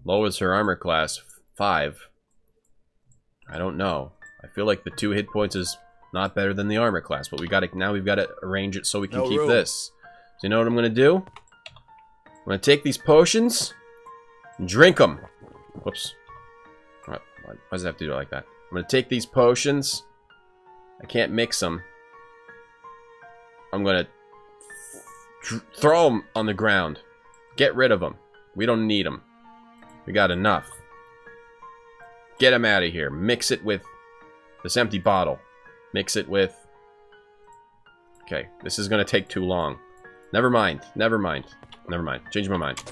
Lowers her armor class five. I don't know. I feel like the two hit points is not better than the armor class, but we got to now we've got to arrange it so we can No keep room. this. So you know what I'm gonna do? I'm gonna take these potions, and drink them. Whoops. What? Why does it have to do it like that? I'm gonna take these potions. I can't mix them. I'm gonna th- throw them on the ground. Get rid of them. We don't need them. We got enough. Get them out of here. Mix it with this empty bottle. Mix it with... Okay, this is going to take too long. Never mind. Never mind. Never mind. Change my mind.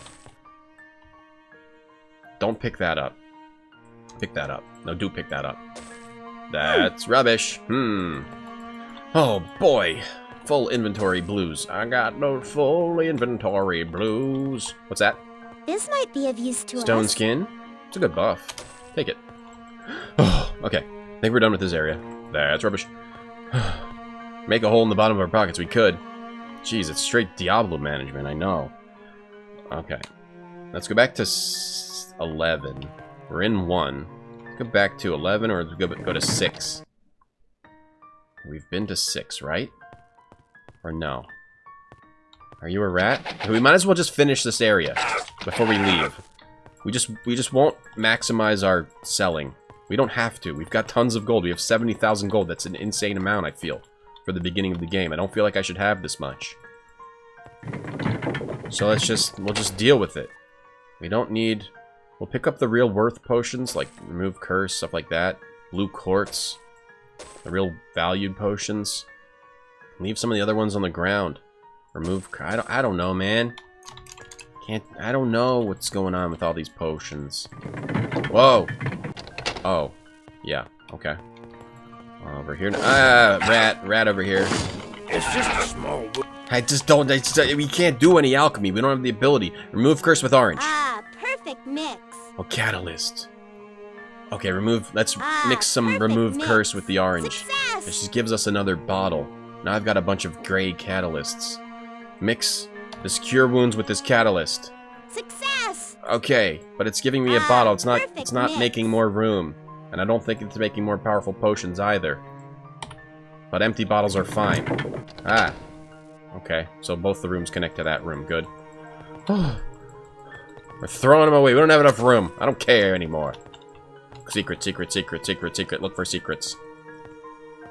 Don't pick that up. Pick that up. No, do pick that up. That's rubbish. Hmm. Oh, boy. Full inventory blues. I got no full inventory blues. What's that? This might be of use to Stone us. skin? It's a good buff. Take it. Oh, okay. I think we're done with this area. That's rubbish. Make a hole in the bottom of our pockets. We could. Jeez, it's straight Diablo management. I know. Okay. Let's go back to s 11. We're in 1. Let's go back to 11 or go, go to 6. We've been to 6, right? Or no? Are you a rat? We might as well just finish this area before we leave. We just we just won't maximize our selling. We don't have to. We've got tons of gold. We have 70,000 gold. That's an insane amount, I feel, for the beginning of the game. I don't feel like I should have this much. So let's just we'll just deal with it. We don't need we'll pick up the real worth potions like remove curse, stuff like that. Blue quartz. The real valued potions. Leave some of the other ones on the ground. Remove I don't I don't know, man. Can't I don't know what's going on with all these potions. Whoa. Oh. Yeah, okay. Over here. Ah, rat, rat over here. It's just a small. I just don't. I just, we can't do any alchemy. We don't have the ability. Remove curse with orange. Ah, perfect mix. Oh, catalyst. Okay, remove. Let's Ah, mix some remove mix. curse with the orange. It just gives us another bottle. Now I've got a bunch of gray catalysts. Mix this cure wounds with this catalyst. Success. Okay, but it's giving me a Ah, bottle. It's not it's not mix. making more room, and I don't think it's making more powerful potions either. But empty bottles are fine. Ah. Okay, so both the rooms connect to that room. Good. We're throwing them away. We don't have enough room. I don't care anymore. Secret, secret, secret, secret, secret. Look for secrets.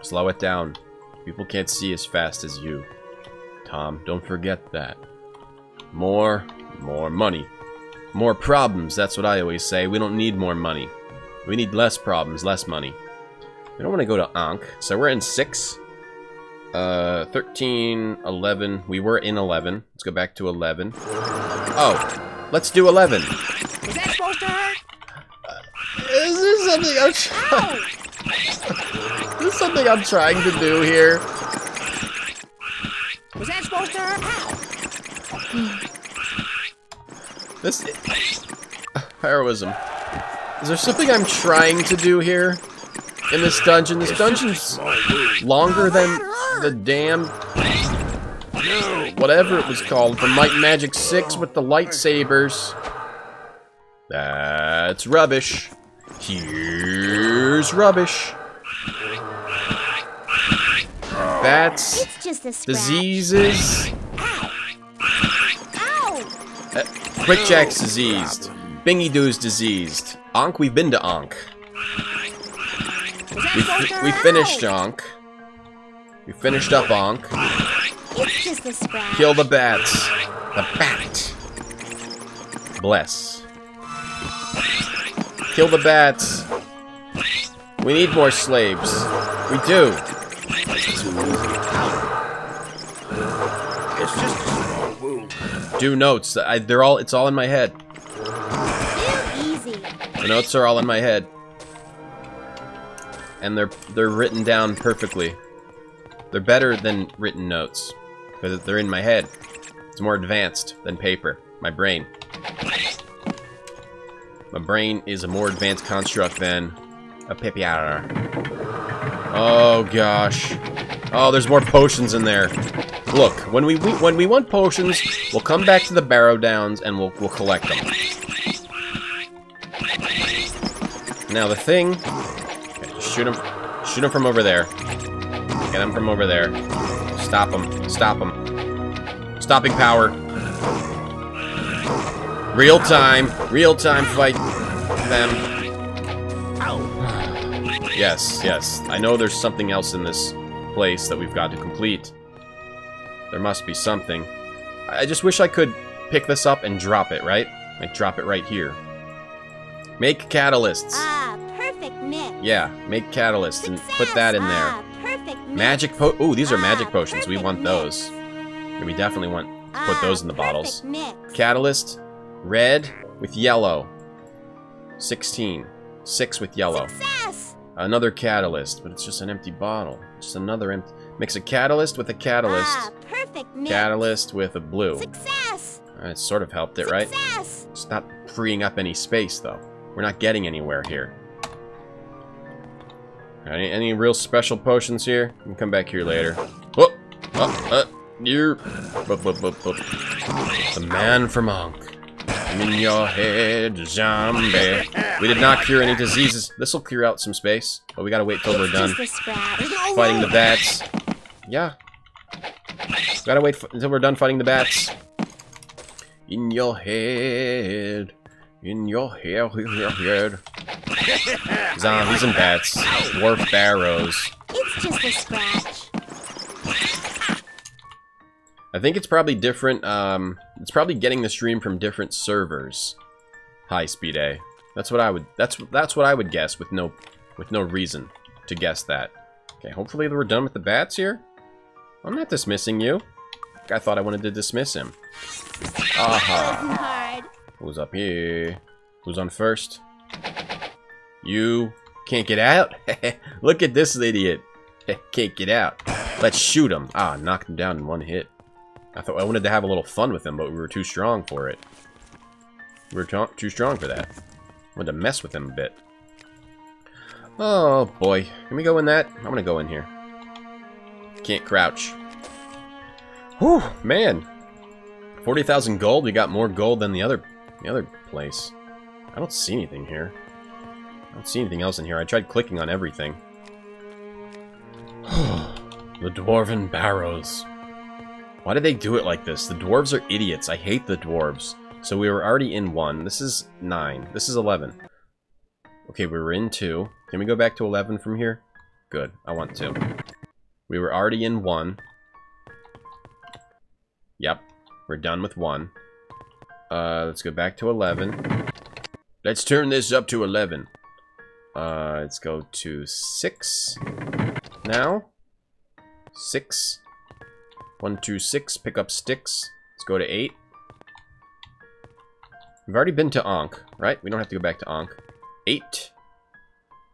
Slow it down. People can't see as fast as you. Tom, don't forget that. More, more money. More problems, that's what I always say. We don't need more money. We need less problems, less money. We don't want to go to Ankh, so we're in 6. Uh, 13, 11. We were in 11. Let's go back to 11. Oh, let's do 11. Was that supposed to hurt? Is there something I'm trying... Is there something I'm trying to do here? Was that supposed to hurt? This... Heroism. Is there something I'm trying to do here? In this dungeon? This dungeon's longer than the damn whatever it was called from Might Magic 6 with the lightsabers. That's rubbish. Here's rubbish. That's It's just a scratch. diseases. Uh, Quickjack's diseased. Bingy Doo's diseased. Ankh, we've been to that We, fi- we finished Ankh. We finished up scratch. Kill the bats. The bat. Bless. Kill the bats. We need more slaves. We do. Do notes. I, they're all. It's all in my head. The notes are all in my head, and they're they're written down perfectly. They're better than written notes because they're in my head. It's more advanced than paper. My brain. My brain is a more advanced construct than a papier. Oh gosh. Oh, there's more potions in there. Look, when we, we when we want potions, we'll come back to the Barrow Downs and we'll we'll collect them. Now the thing, okay, shoot him, shoot him from over there. Get him from over there. Stop him. Stop him. Stopping power. Real time. Real time fight them. Yes, yes. I know there's something else in this place that we've got to complete. There must be something. I just wish I could pick this up and drop it, right? Like, drop it right here. Make catalysts. Ah, perfect mix. Yeah, make catalysts and put that in there. Ah, perfect mix. Magic po- Ooh, these are Ah, magic potions. We want mix. those. And we definitely want to put Ah, those in the bottles. Mix. Catalyst, red with yellow. 16. 6 with yellow. Success. Another catalyst, but it's just an empty bottle. Just another empty... Mix a catalyst with a catalyst. Ah, Catalyst with a blue. Success. Uh, It sort of helped it, right? Success. It's not freeing up any space, though. We're not getting anywhere here. Any, any real special potions here? We can come back here later. Oh, oh, uh, bup. The man from Ankh. I'm in your head, zombie. We did not cure any diseases. This will clear out some space, but we gotta wait till we're done Just a sprout. There's no fighting the bats. Yeah. Gotta wait until we're done fighting the bats. In your head. In your head. In your head. Zombies and bats. Dwarf barrows. It's just a scratch. I think it's probably different. Um, it's probably getting the stream from different servers. High speed A. That's what I would. That's that's what I would guess with no, with no reason to guess that. Okay, hopefully we're done with the bats here. I'm not dismissing you. I thought I wanted to dismiss him. Aha. Who's up here? Who's on first? You can't get out? Look at this idiot. can't get out. Let's shoot him. Ah, knocked him down in one hit. I thought I wanted to have a little fun with him, but we were too strong for it. We were too strong for that. I wanted to mess with him a bit. Oh, boy. Can we go in that? I'm gonna go in here. Can't crouch. Whew, man. 40,000 gold? We got more gold than the other the other place. I don't see anything here. I don't see anything else in here. I tried clicking on everything. the Dwarven Barrows. Why did they do it like this? The dwarves are idiots. I hate the dwarves. So we were already in one. This is nine. This is 11. Okay, we were in two. Can we go back to 11 from here? Good. I want to. We were already in one. Yep. We're done with one. Uh, let's go back to 11. Let's turn this up to 11. Uh, let's go to 6 now. 6. 1, 2, 6. Pick up sticks. Let's go to 8. We've already been to Ankh, right? We don't have to go back to Ankh. 8.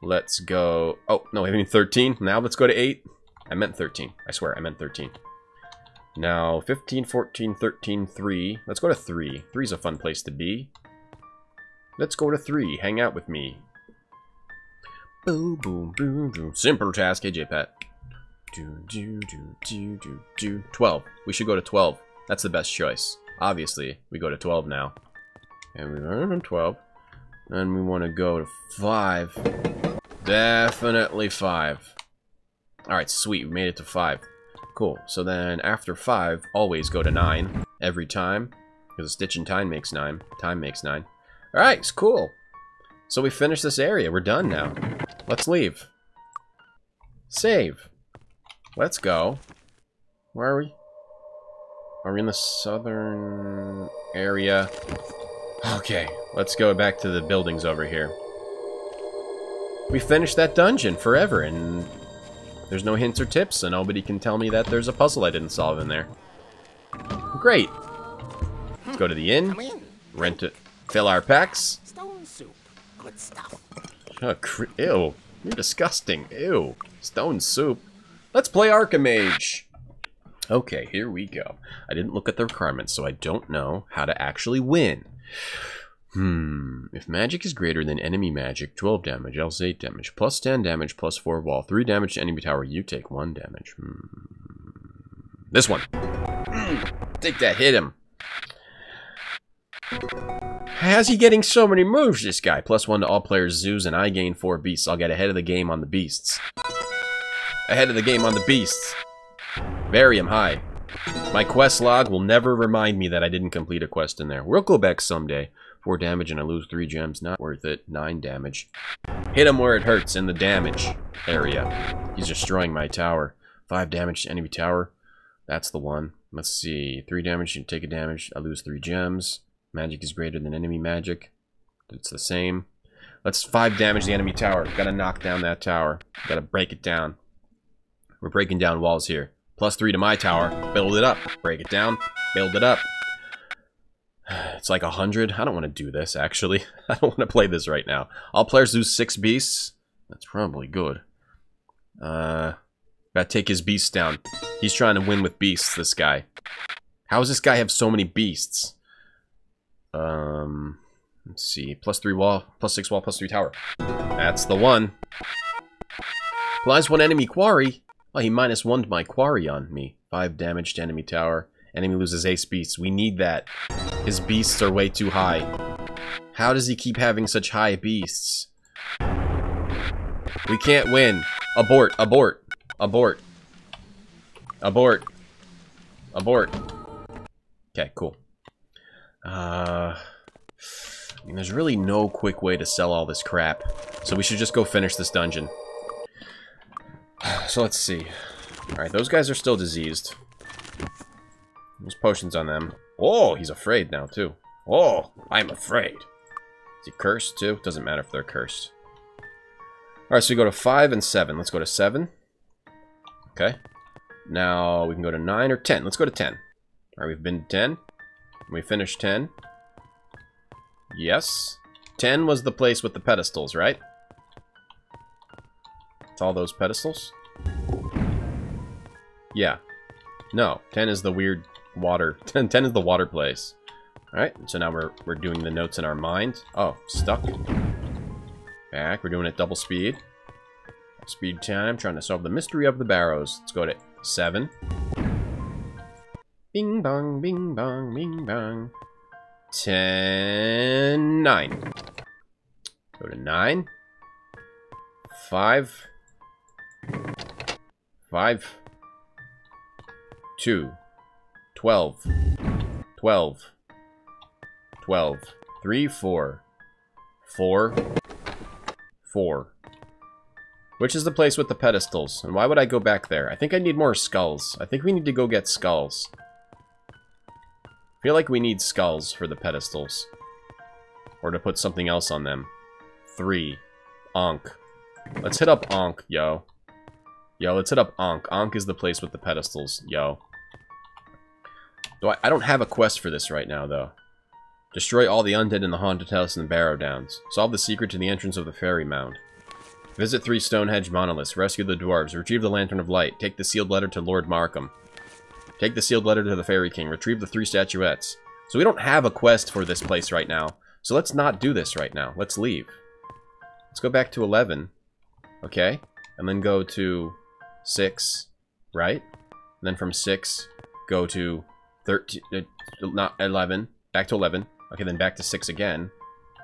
Let's go... Oh, no, I mean 13. Now let's go to 8. I meant 13. I swear, I meant 13. Now, 15, 14, 13, 3. Let's go to 3. 3 is a fun place to be. Let's go to 3. Hang out with me. Boom, boom, boom, boom. Simple task, AJ Pet. Do, do, do, do, do, do. 12. We should go to 12. That's the best choice. Obviously, we go to 12 now. And we are on 12. Then we want to go to 5. Definitely 5. Alright, sweet. We made it to 5. Cool. So then after 5, always go to 9. Every time. Because stitch in time makes 9. Time makes 9. Alright, it's cool. So we finished this area. We're done now. Let's leave. Save. Let's go. Where are we? Are we in the southern area? Okay, let's go back to the buildings over here. We finished that dungeon forever, and there's no hints or tips, so nobody can tell me that there's a puzzle I didn't solve in there. Great. Let's go to the inn, rent it, fill our packs. Stone soup. Good stuff. Oh, ew. You're disgusting. Ew. Stone soup. Let's play Arcomage. Okay, here we go. I didn't look at the requirements, so I don't know how to actually win. Hmm. If magic is greater than enemy magic, 12 damage, else 8 damage. Plus 10 damage, plus 4 wall. 3 damage to enemy tower, you take 1 damage. Hmm. This one. Mm, take that, hit him. How's he getting so many moves, this guy? Plus 1 to all players' zoos, and I gain 4 beasts. I'll get ahead of the game on the beasts. Ahead of the game on the beasts. Very am high. My quest log will never remind me that I didn't complete a quest in there. We'll go back someday. 4 damage and I lose 3 gems. Not worth it. 9 damage. Hit him where it hurts, in the damage area. He's destroying my tower. 5 damage to enemy tower. That's the one. Let's see. 3 damage, you take a damage. I lose 3 gems. Magic is greater than enemy magic. It's the same. Let's 5 damage the enemy tower. Gotta knock down that tower. Gotta break it down. We're breaking down walls here. Plus 3 to my tower. Build it up. Break it down. Build it up. It's like a hundred. I don't want to do this, actually. I don't want to play this right now. All players lose six beasts. That's probably good. Uh, gotta take his beasts down. He's trying to win with beasts, this guy. How does this guy have so many beasts? Um, let's see. Plus three wall, plus six wall, plus three tower. That's the one. Applies one enemy quarry. Oh, he minus one my quarry on me. Five damage to enemy tower. Enemy loses ace beasts. We need that. His beasts are way too high. How does he keep having such high beasts? We can't win. Abort, abort, abort. Abort. Abort. Okay, cool. Uh, I mean, there's really no quick way to sell all this crap. So we should just go finish this dungeon. So let's see. Alright, those guys are still diseased. There's potions on them. Oh, he's afraid now, too. Oh, I'm afraid. Is he cursed, too? Doesn't matter if they're cursed. Alright, so we go to 5 and 7. Let's go to 7. Okay. Now, we can go to 9 or 10. Let's go to 10. Alright, we've been to 10. We finished 10. Yes. 10 was the place with the pedestals, right? It's all those pedestals? Yeah. No, 10 is the weird water. 10, 10 is the water place. Alright, so now we're, we're doing the notes in our mind. Oh, stuck. Back, we're doing it double speed. Speed time, trying to solve the mystery of the barrows. Let's go to 7. Bing bong, bing bong, bing bong. 10, 9. Go to 9. 5. 5. 2. 12. 12. 12. 3, 4. 4. 4. Which is the place with the pedestals? And why would I go back there? I think I need more skulls. I think we need to go get skulls. I feel like we need skulls for the pedestals. Or to put something else on them. 3. Ankh. Let's hit up Ankh, yo. Yo, let's hit up Ankh. Ankh is the place with the pedestals, yo. I, I don't have a quest for this right now, though. Destroy all the undead in the haunted house in the Barrow Downs. Solve the secret to the entrance of the fairy mound. Visit three Stonehenge monoliths. Rescue the dwarves. Retrieve the Lantern of Light. Take the sealed letter to Lord Markham. Take the sealed letter to the Fairy King. Retrieve the three statuettes. So we don't have a quest for this place right now. So let's not do this right now. Let's leave. Let's go back to 11. Okay. And then go to 6. Right? And then from 6, go to 13, uh, not 11, back to 11. Okay, then back to 6 again.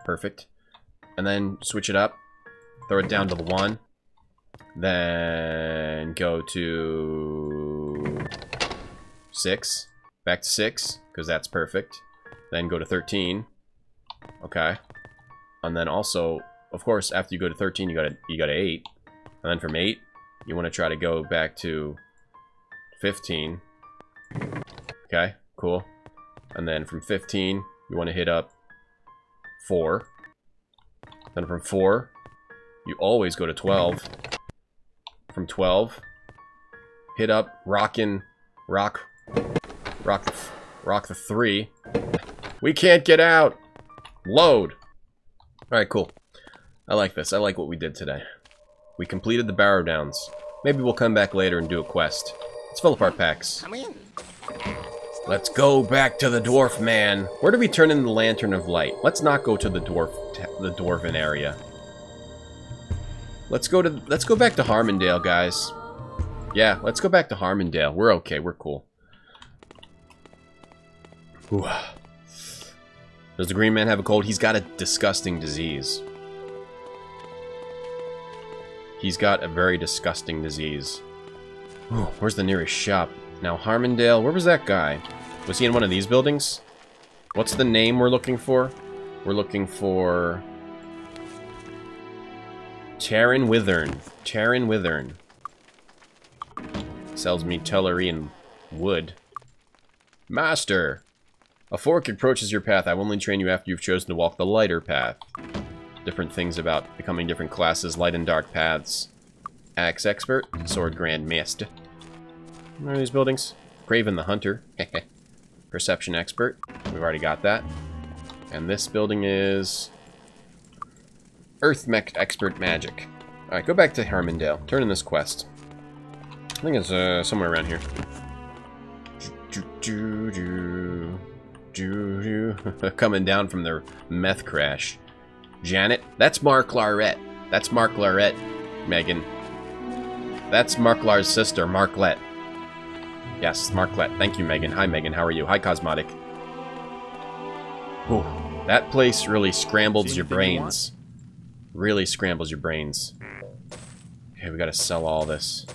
Perfect. And then switch it up. Throw it down to the 1. Then go to 6. Back to 6, because that's perfect. Then go to 13. Okay. And then also, of course, after you go to 13, you got to you got to 8. And then from 8, you want to try to go back to 15. Okay, cool. And then from 15, you want to hit up 4. Then from 4, you always go to 12. From 12, hit up rockin' rock rock the rock the 3. We can't get out. Load. All right, cool. I like this. I like what we did today. We completed the Barrow Downs. Maybe we'll come back later and do a quest. Let's fill up our packs. In. Let's go back to the dwarf man. Where do we turn in the lantern of light? Let's not go to the dwarf, the dwarven area. Let's go to, let's go back to Harmondale, guys. Yeah, let's go back to Harmondale. We're okay. We're cool. Does the green man have a cold? He's got a disgusting disease. He's got a very disgusting disease. Where's the nearest shop? Now, Harmondale, where was that guy? Was he in one of these buildings? What's the name we're looking for? We're looking for... Taryn Withern. Taryn Withern. Sells me tullery and wood. Master! A fork approaches your path. I will only train you after you've chosen to walk the lighter path. Different things about becoming different classes, light and dark paths. Axe Expert, Sword Grand Master. Where are these buildings? Craven the Hunter. Perception Expert. We've already got that. And this building is... Earth Mech Expert Magic. Alright, go back to Harmondale. Turn in this quest. I think it's uh, somewhere around here. Do, do, do, do, do. Coming down from their meth crash. Janet. That's Mark Larette. That's Mark Larette, Megan. That's Marklar's sister, Marklet. Yes, Marklet. Thank you, Megan. Hi, Megan. How are you? Hi, Cosmotic. Ooh, that place really scrambles your brains. Really scrambles your brains. Okay, we gotta sell all this.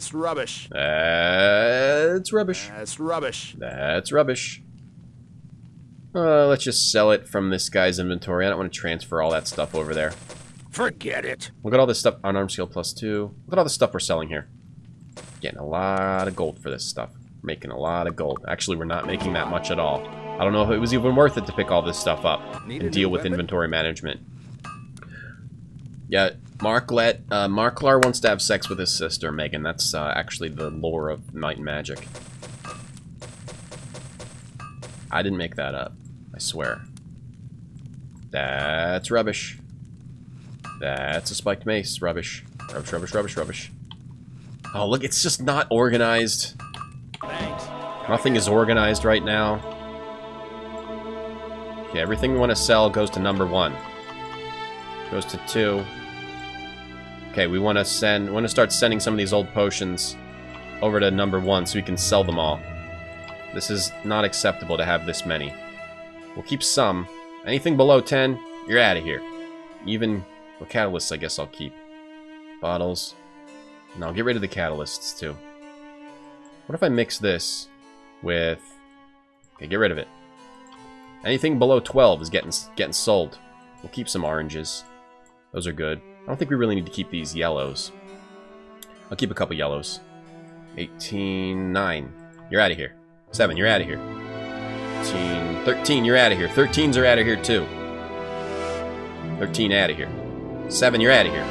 That's rubbish. That's rubbish. That's rubbish. That's rubbish. Uh, let's just sell it from this guy's inventory. I don't want to transfer all that stuff over there. Forget it. Look at all this stuff. Unarmed skill plus two. Look at all the stuff we're selling here. Getting a lot of gold for this stuff. Making a lot of gold. Actually, we're not making that much at all. I don't know if it was even worth it to pick all this stuff up Need and deal with weapon? inventory management. Yeah, Mark let uh, Mark Lar wants to have sex with his sister Megan. That's uh, actually the lore of Might and Magic. I didn't make that up. I swear. That's rubbish. That's a spiked mace. Rubbish. Rubbish, rubbish, rubbish, rubbish. Oh, look, it's just not organized. Thanks. Nothing is organized right now. Okay, everything we want to sell goes to number one. Goes to two. Okay, we want to send. We want to start sending some of these old potions over to number one so we can sell them all. This is not acceptable to have this many. We'll keep some. Anything below 10, you're out of here. Even well, catalysts, I guess I'll keep. Bottles. No, I'll get rid of the catalysts too. What if I mix this with... Okay, get rid of it. Anything below 12 is getting getting sold. We'll keep some oranges. Those are good. I don't think we really need to keep these yellows. I'll keep a couple yellows. 18, 9. You're out of here. 7, you're out of here. 13, 13, you're out of here. 13s are out of here too. 13 out of here. 7, you're out of here.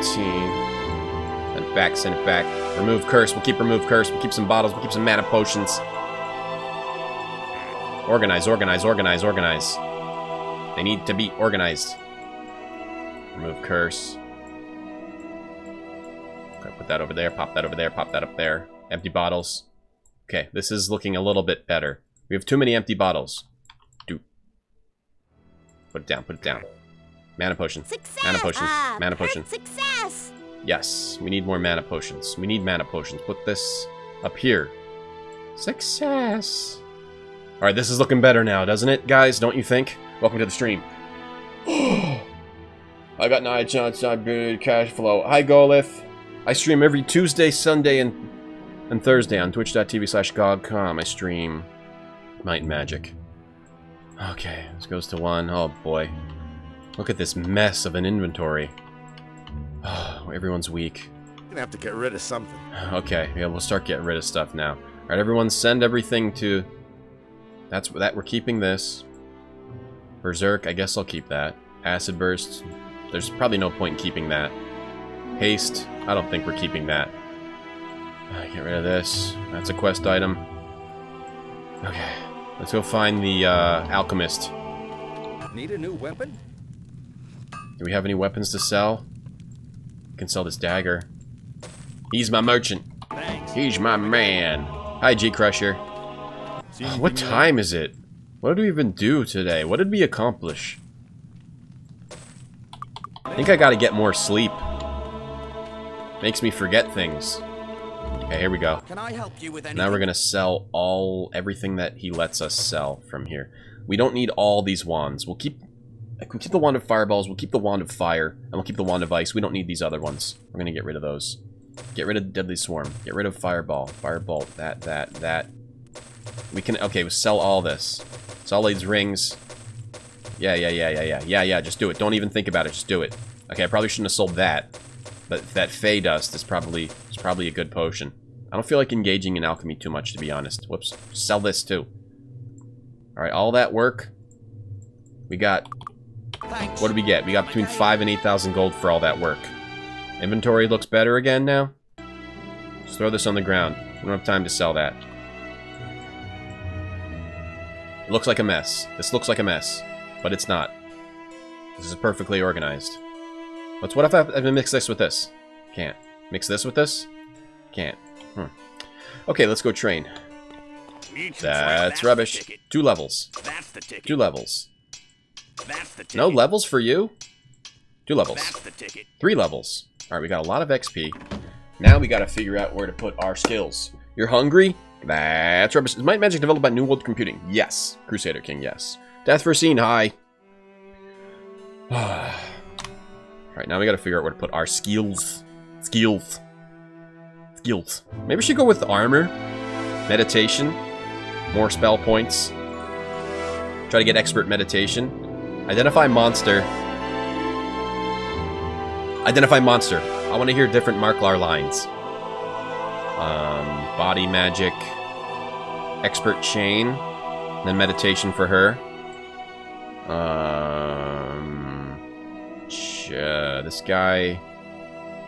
18. Send it back, send it back. Remove curse. We'll keep remove curse. We'll keep some bottles. We'll keep some mana potions. Organize, organize, organize, organize. They need to be organized. Remove curse. Okay, put that over there, pop that over there, pop that up there. Empty bottles. Okay, this is looking a little bit better. We have too many empty bottles. Do. Put it down, put it down. Mana potion. Success! Mana potion. Uh, Mana potion. Success! Yes, we need more mana potions. We need mana potions. Put this up here. Success! Alright, this is looking better now, doesn't it, guys? Don't you think? Welcome to the stream. I got nine shots on good cash flow. Hi, Golith. I stream every Tuesday, Sunday, and and Thursday on twitch.tv slash gogcom. I stream Might and Magic. Okay, this goes to one. Oh, boy. Look at this mess of an inventory. Everyone's weak. Gonna have to get rid of something. Okay, yeah, we'll start getting rid of stuff now. Alright, everyone send everything to... That's that we're keeping this. Berserk, I guess I'll keep that. Acid Burst, there's probably no point in keeping that. Haste, I don't think we're keeping that. Get rid of this. That's a quest item. Okay, let's go find the uh, Alchemist. Need a new weapon? Do we have any weapons to sell? can sell this dagger. He's my merchant. Thanks. He's my man. Hi, G Crusher. Ah, what time is it? What did we even do today? What did we accomplish? I think I gotta get more sleep. Makes me forget things. Okay, here we go. Can I help you with anything? Now we're gonna sell all everything that he lets us sell from here. We don't need all these wands. We'll keep we'll keep the wand of fireballs, we'll keep the wand of fire, and we'll keep the wand of ice. We don't need these other ones. We're gonna get rid of those. Get rid of deadly swarm. Get rid of fireball. Fireball. That, that, that. We can okay, we'll sell all this. Solid's rings. Yeah, yeah, yeah, yeah, yeah. Yeah, yeah, just do it. Don't even think about it, just do it. Okay, I probably shouldn't have sold that. But that Fey Dust is probably is probably a good potion. I don't feel like engaging in alchemy too much, to be honest. Whoops. Sell this, too. Alright, all that work. We got... Thanks. What do we get? We got between 5 and 8,000 gold for all that work. Inventory looks better again now. Just throw this on the ground. We don't have time to sell that. It looks like a mess. This looks like a mess. But it's not. This is perfectly organized. What's what if I, I mix this with this? Can't. Mix this with this? Can't. Hmm. Okay, let's go train. That's rubbish. Two levels. That's the ticket. Two levels. No levels for you? Two levels. That's the ticket. Three levels. Alright, we got a lot of XP. Now we gotta figure out where to put our skills. You're hungry? That's rubbish. Is Might Magic developed by New World Computing? Yes. Crusader King, yes. Death for Scene, hi. Alright, now we gotta figure out where to put our skills. Skills. Skills. Maybe we should go with armor. Meditation. More spell points. Try to get expert meditation. Identify monster. Identify monster. I want to hear different Marklar lines. Um, body magic. Expert chain. Then meditation for her. Um, uh, this guy.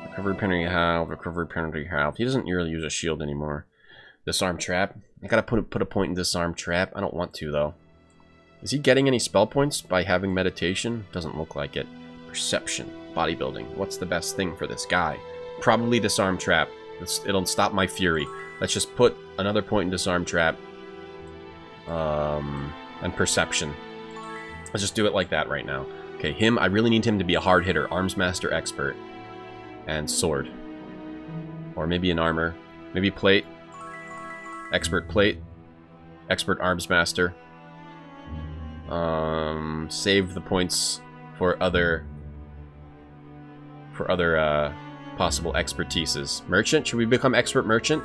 Recovery penalty half. Recovery penalty half. He doesn't really use a shield anymore. Disarm trap. I gotta put a, put a point in disarm trap. I don't want to though. Is he getting any spell points by having meditation? Doesn't look like it. Perception. Bodybuilding. What's the best thing for this guy? Probably disarm trap. It'll stop my fury. Let's just put another point in disarm trap. Um, and perception. Let's just do it like that right now. Okay, him, I really need him to be a hard hitter. Arms master expert. And sword. Or maybe an armor. Maybe plate. Expert plate. Expert arms master. Um, save the points for other for other uh, possible expertises. Merchant? Should we become expert merchant?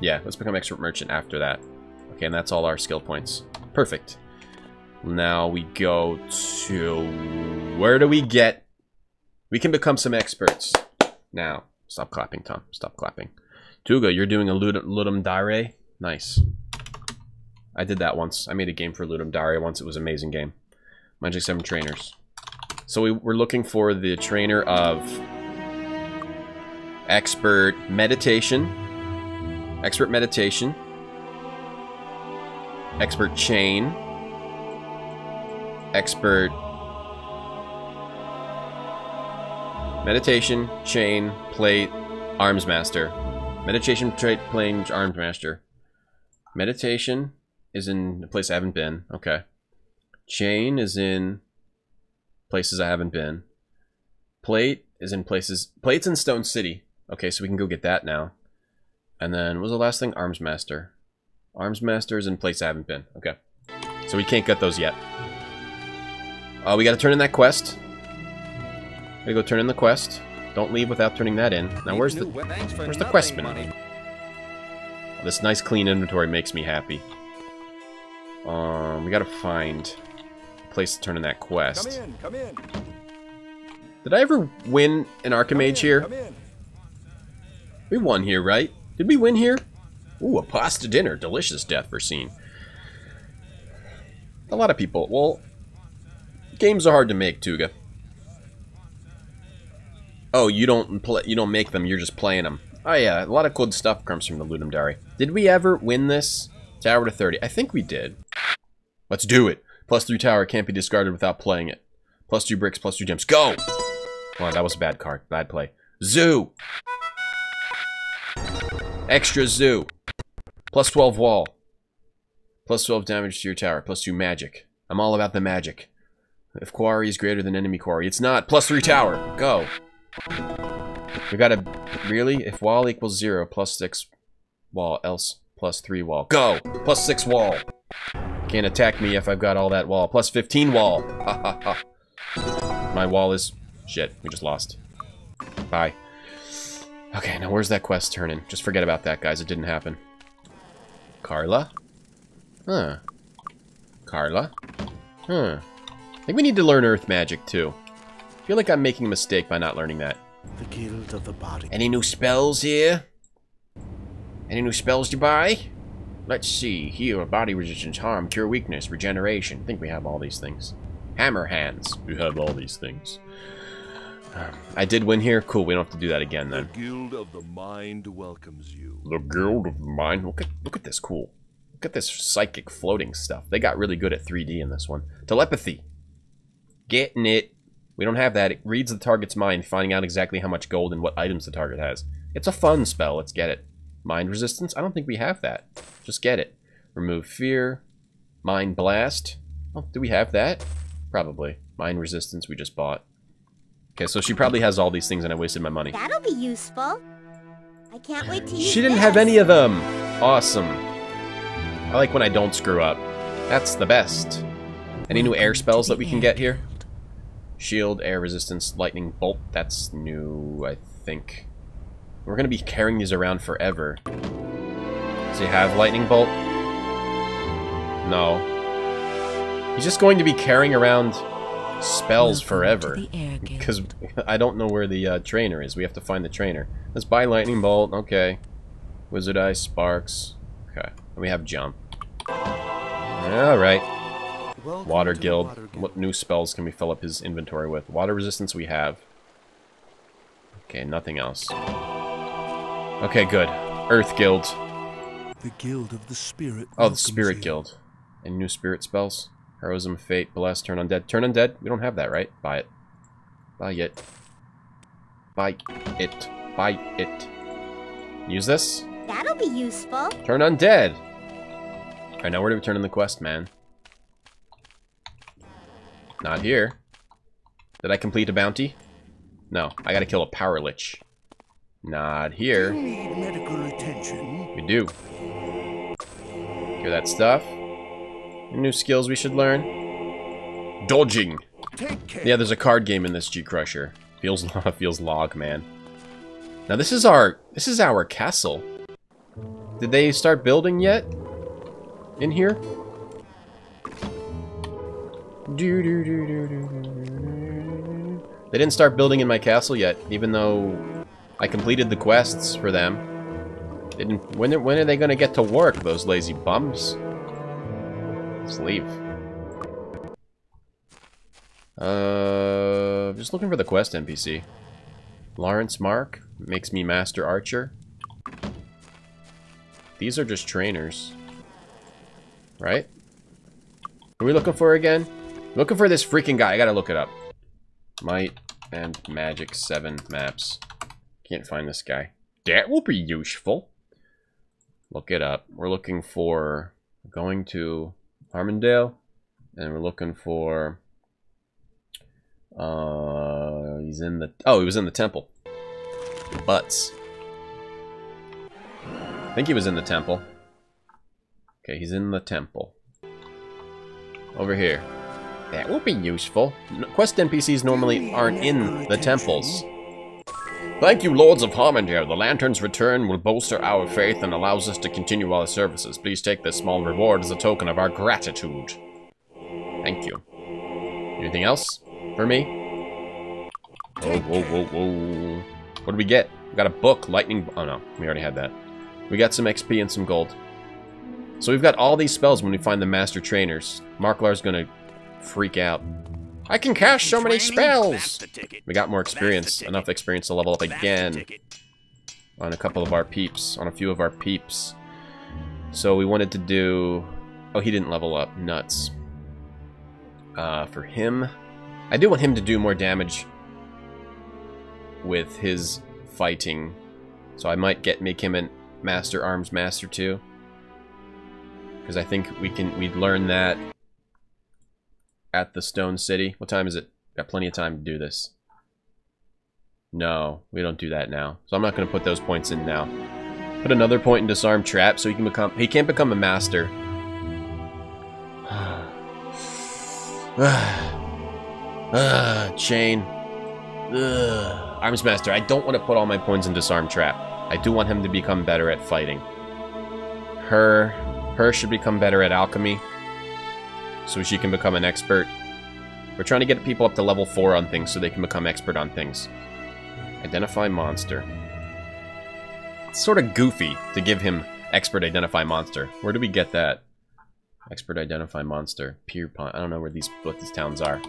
Yeah, let's become expert merchant after that. Okay, and that's all our skill points. Perfect. Now we go to... Where do we get... We can become some experts. Now. Stop clapping, Tom. Stop clapping. Tuga, you're doing a Lud Ludum Dare? Nice. I did that once. I made a game for Ludum Dare once. It was an amazing game. Magic 7 trainers. So we, we're looking for the trainer of expert meditation, expert meditation, expert chain, expert meditation, chain, plate, arms master. Meditation, trait, plane, arms master. Meditation is in a place I haven't been. Okay. Chain is in places I haven't been. Plate is in places... Plate's in Stone City. Okay, so we can go get that now. And then, what was the last thing? Arms Master. Arms Master is in place I haven't been. Okay. So we can't get those yet. Uh, we gotta turn in that quest. Gotta go turn in the quest. Don't leave without turning that in. Now, where's the... Where's the quest bin? This nice clean inventory makes me happy. Um, we gotta find a place to turn in that quest. Come in, come in. Did I ever win an Arcomage here? We won here, right? Did we win here? Ooh, a pasta dinner. Delicious death for scene. A lot of people. Well, games are hard to make, Tuga. Oh, you don't play. You don't make them. You're just playing them. Oh yeah, a lot of cool stuff comes from the Ludum Dare. Did we ever win this? Tower to 30. I think we did. Let's do it. Plus 3 tower can't be discarded without playing it. Plus 2 bricks, plus 2 gems. Go! That was a bad card. Bad play. Zoo! Extra zoo. Plus 12 wall. Plus 12 damage to your tower. Plus 2 magic. I'm all about the magic. If quarry is greater than enemy quarry, it's not. Plus 3 tower. Go. We gotta... Really? If wall equals 0, plus 6 wall. Else, plus 3 wall. Go! Plus 6 wall. Can't attack me if I've got all that wall. Plus 15 wall. Ha ha ha. My wall is... Shit, we just lost. Bye. Okay, now where's that quest turning? Just forget about that, guys. It didn't happen. Carla? Huh. Carla? Huh. I think we need to learn earth magic, too. I feel like I'm making a mistake by not learning that. The guild of the body. Any new spells here? Any new spells to buy? Let's see. Heal, body resistance, harm, cure weakness, regeneration. I think we have all these things. Hammer hands. We have all these things. Um, I did win here. Cool, we don't have to do that again then. The Guild of the Mind welcomes you. The Guild of the Mind. Look at look at this cool. Look at this psychic floating stuff. They got really good at 3D in this one. Telepathy. Getting it. We don't have that. It reads the target's mind, finding out exactly how much gold and what items the target has. It's a fun spell. Let's get it. Mind resistance? I don't think we have that. Just get it. Remove fear. Mind blast. Oh, do we have that? Probably. Mind resistance we just bought. Okay, so she probably has all these things and I wasted my money. That'll be useful. I can't wait to use She didn't this. have any of them. Awesome. I like when I don't screw up. That's the best. Any new air spells that we can get here? Shield, air resistance, lightning bolt. That's new, I think. We're going to be carrying these around forever. Does he have lightning bolt? No. He's just going to be carrying around spells forever. Because I don't know where the uh, trainer is. We have to find the trainer. Let's buy lightning bolt. Okay. Wizard Eye, Sparks. Okay. And we have jump. Alright. Welcome Water to the Guild. What new spells can we fill up his inventory with? Water resistance we have. Okay, nothing else. Okay, good. Earth Guild. The Guild of the Spirit. Oh, the Spirit Guild. Any new spirit spells? Heroism, Fate, Bless, Turn Undead. Turn Undead? We don't have that, right? Buy it. Buy it. Buy it. Buy it. Use this? That'll be useful. Turn Undead! Alright, now where do we turn in the quest, man? Not here. Did I complete a bounty? No, I gotta kill a Power Lich. Not here. Need medical attention. We do. Hear that stuff? New skills we should learn? Dodging. Yeah, there's a card game in this G Crusher. Feels feels log, man. Now this is our this is our castle. Did they start building yet? In here? Do, do, do, do, do, do, do. They didn't start building in my castle yet, even though I completed the quests for them. Didn't. When are, when are they gonna get to work? Those lazy bums. Let's leave. Uh, just looking for the quest NPC. Lawrence Mark makes me Master Archer. These are just trainers. Right? Are we looking for again? Looking for this freaking guy. I gotta look it up. Might and Magic 7 maps. Can't find this guy. That will be useful. Look it up. We're looking for... Going to Harmondale. And we're looking for... Uh, he's in the... Oh, he was in the temple. Butts. I think he was in the temple. Okay, he's in the temple. Over here. That will be useful. Quest NPCs normally aren't in the temples. Thank you, Lords of Harmondale. The Lantern's return will bolster our faith and allows us to continue our services. Please take this small reward as a token of our gratitude. Thank you. Anything else for me? Whoa, whoa, whoa, whoa. What do we get? We got a book, lightning... Oh, no. We already had that. We got some XP and some gold. So we've got all these spells when we find the Master Trainers. Marklar's gonna freak out. I can cast so many spells! We got more experience. Enough experience to level up again on a couple of our peeps. On a few of our peeps. So we wanted to do... Oh, he didn't level up. Nuts. Uh, for him... I do want him to do more damage with his fighting. So I might get make him a Master Arms Master too. Because I think we can we'd learn that at the Stone City. What time is it? Got plenty of time to do this. No, we don't do that now. So I'm not going to put those points in now. Put another point in Disarm Trap so he can become... He can't become a Master. Chain. Ugh. Arms Master, I don't want to put all my points in Disarm Trap. I do want him to become better at fighting. Her, her should become better at alchemy. So she can become an expert. We're trying to get people up to level 4 on things so they can become expert on things. Identify monster. It's sort of goofy to give him expert identify monster. Where do we get that? Expert identify monster. Pierpont. I don't know where these what these towns are.